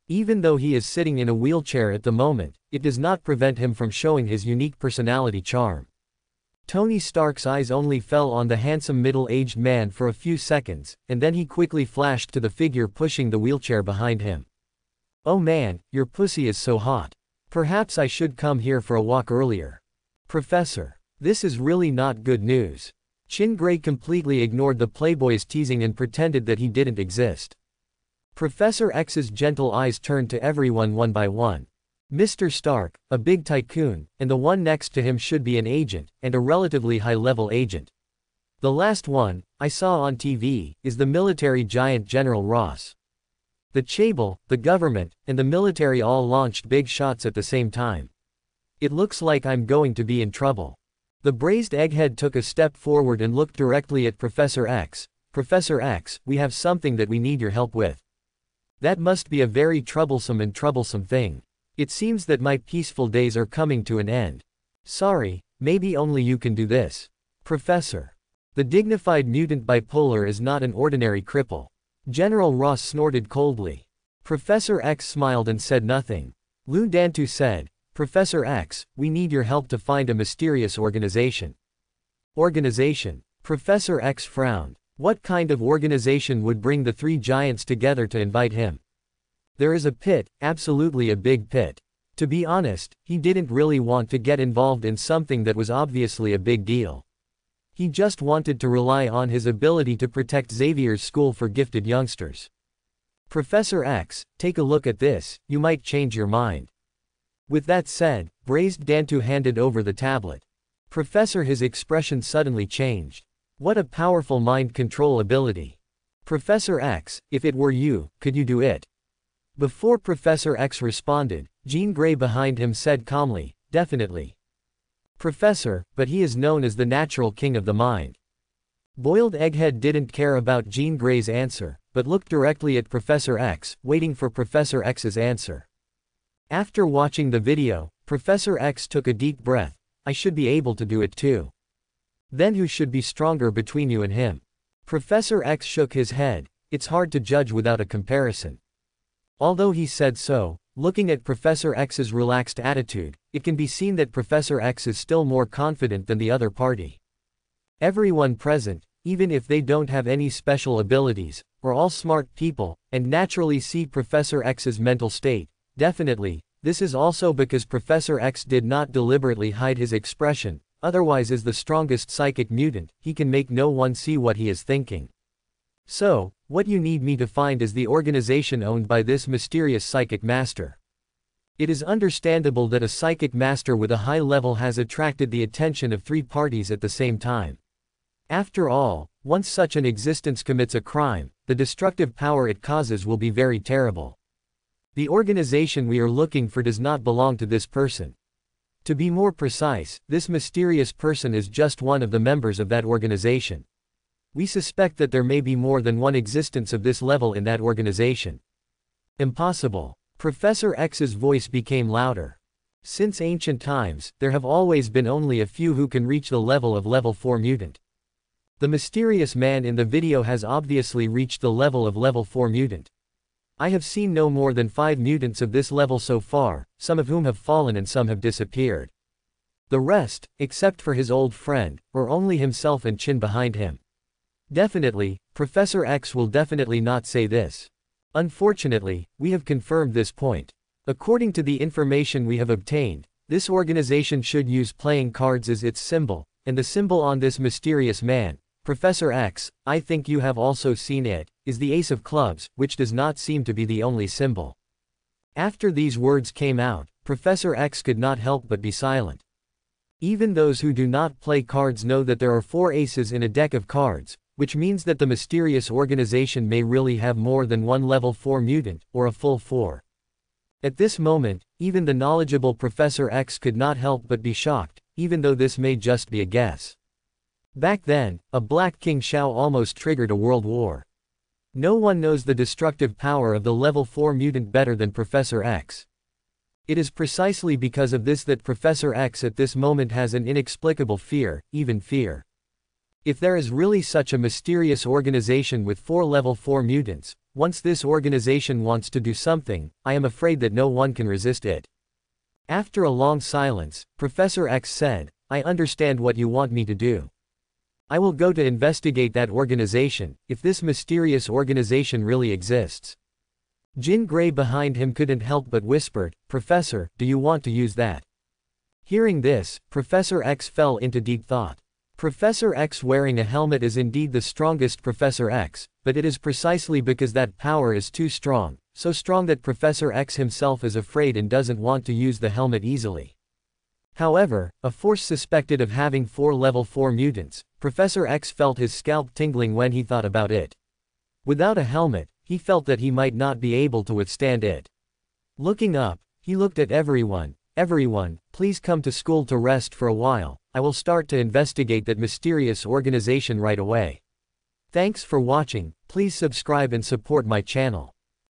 Even though he is sitting in a wheelchair at the moment, it does not prevent him from showing his unique personality charm. Tony Stark's eyes only fell on the handsome middle-aged man for a few seconds, and then he quickly flashed to the figure pushing the wheelchair behind him. Oh man, your pussy is so hot. Perhaps I should come here for a walk earlier. Professor. This is really not good news. Chin Gray completely ignored the playboy's teasing and pretended that he didn't exist. Professor X's gentle eyes turned to everyone one by one. Mr. Stark, a big tycoon, and the one next to him should be an agent, and a relatively high-level agent. The last one, I saw on TV, is the military giant General Ross. The Chaebol, the government, and the military all launched big shots at the same time. It looks like I'm going to be in trouble. The braised egghead took a step forward and looked directly at Professor X. Professor X, we have something that we need your help with. That must be a very troublesome and troublesome thing. It seems that my peaceful days are coming to an end. Sorry, maybe only you can do this. Professor. The dignified mutant bipolar is not an ordinary cripple. General Ross snorted coldly. Professor X smiled and said nothing. Lou Dantu said, Professor X, we need your help to find a mysterious organization. Organization. Professor X frowned. What kind of organization would bring the three giants together to invite him? There is a pit, absolutely a big pit. To be honest, he didn't really want to get involved in something that was obviously a big deal. He just wanted to rely on his ability to protect Xavier's school for gifted youngsters. Professor X, take a look at this, you might change your mind. With that said, Braised Dantu handed over the tablet. Professor his expression suddenly changed. What a powerful mind control ability. Professor X, if it were you, could you do it? Before Professor X responded, Jean Grey behind him said calmly, definitely. Professor, but he is known as the natural king of the mind. Boiled Egghead didn't care about Jean Grey's answer, but looked directly at Professor X, waiting for Professor X's answer. After watching the video, Professor X took a deep breath, I should be able to do it too. Then who should be stronger between you and him? Professor X shook his head, it's hard to judge without a comparison. Although he said so, looking at Professor X's relaxed attitude, it can be seen that Professor X is still more confident than the other party. Everyone present, even if they don't have any special abilities, are all smart people, and naturally see Professor X's mental state. Definitely, this is also because Professor X did not deliberately hide his expression, otherwise as the strongest psychic mutant, he can make no one see what he is thinking. So, what you need me to find is the organization owned by this mysterious psychic master. It is understandable that a psychic master with a high level has attracted the attention of three parties at the same time. After all, once such an existence commits a crime, the destructive power it causes will be very terrible. The organization we are looking for does not belong to this person. To be more precise, this mysterious person is just one of the members of that organization. We suspect that there may be more than one existence of this level in that organization. Impossible. Professor X's voice became louder. Since ancient times, there have always been only a few who can reach the level of level 4 mutant. The mysterious man in the video has obviously reached the level of level 4 mutant. I have seen no more than five mutants of this level so far, some of whom have fallen and some have disappeared. The rest, except for his old friend, or only himself and Chin behind him. Definitely, Professor X will definitely not say this. Unfortunately, we have confirmed this point. According to the information we have obtained, this organization should use playing cards as its symbol, and the symbol on this mysterious man, Professor X, I think you have also seen it, is the Ace of Clubs, which does not seem to be the only symbol. After these words came out, Professor X could not help but be silent. Even those who do not play cards know that there are four aces in a deck of cards, which means that the mysterious organization may really have more than one level 4 mutant, or a full 4. At this moment, even the knowledgeable Professor X could not help but be shocked, even though this may just be a guess. Back then, a Black King Shao almost triggered a world war. No one knows the destructive power of the level 4 mutant better than Professor X. It is precisely because of this that Professor X at this moment has an inexplicable fear, even fear. If there is really such a mysterious organization with four level 4 mutants, once this organization wants to do something, I am afraid that no one can resist it. After a long silence, Professor X said, I understand what you want me to do. I will go to investigate that organization, if this mysterious organization really exists. Jin Grey behind him couldn't help but whispered, Professor, do you want to use that? Hearing this, Professor X fell into deep thought. Professor X wearing a helmet is indeed the strongest Professor X, but it is precisely because that power is too strong, so strong that Professor X himself is afraid and doesn't want to use the helmet easily. However, a force suspected of having four level 4 mutants, Professor X felt his scalp tingling when he thought about it. Without a helmet, he felt that he might not be able to withstand it. Looking up, he looked at everyone, everyone, please come to school to rest for a while, I will start to investigate that mysterious organization right away. Thanks for watching, please subscribe and support my channel.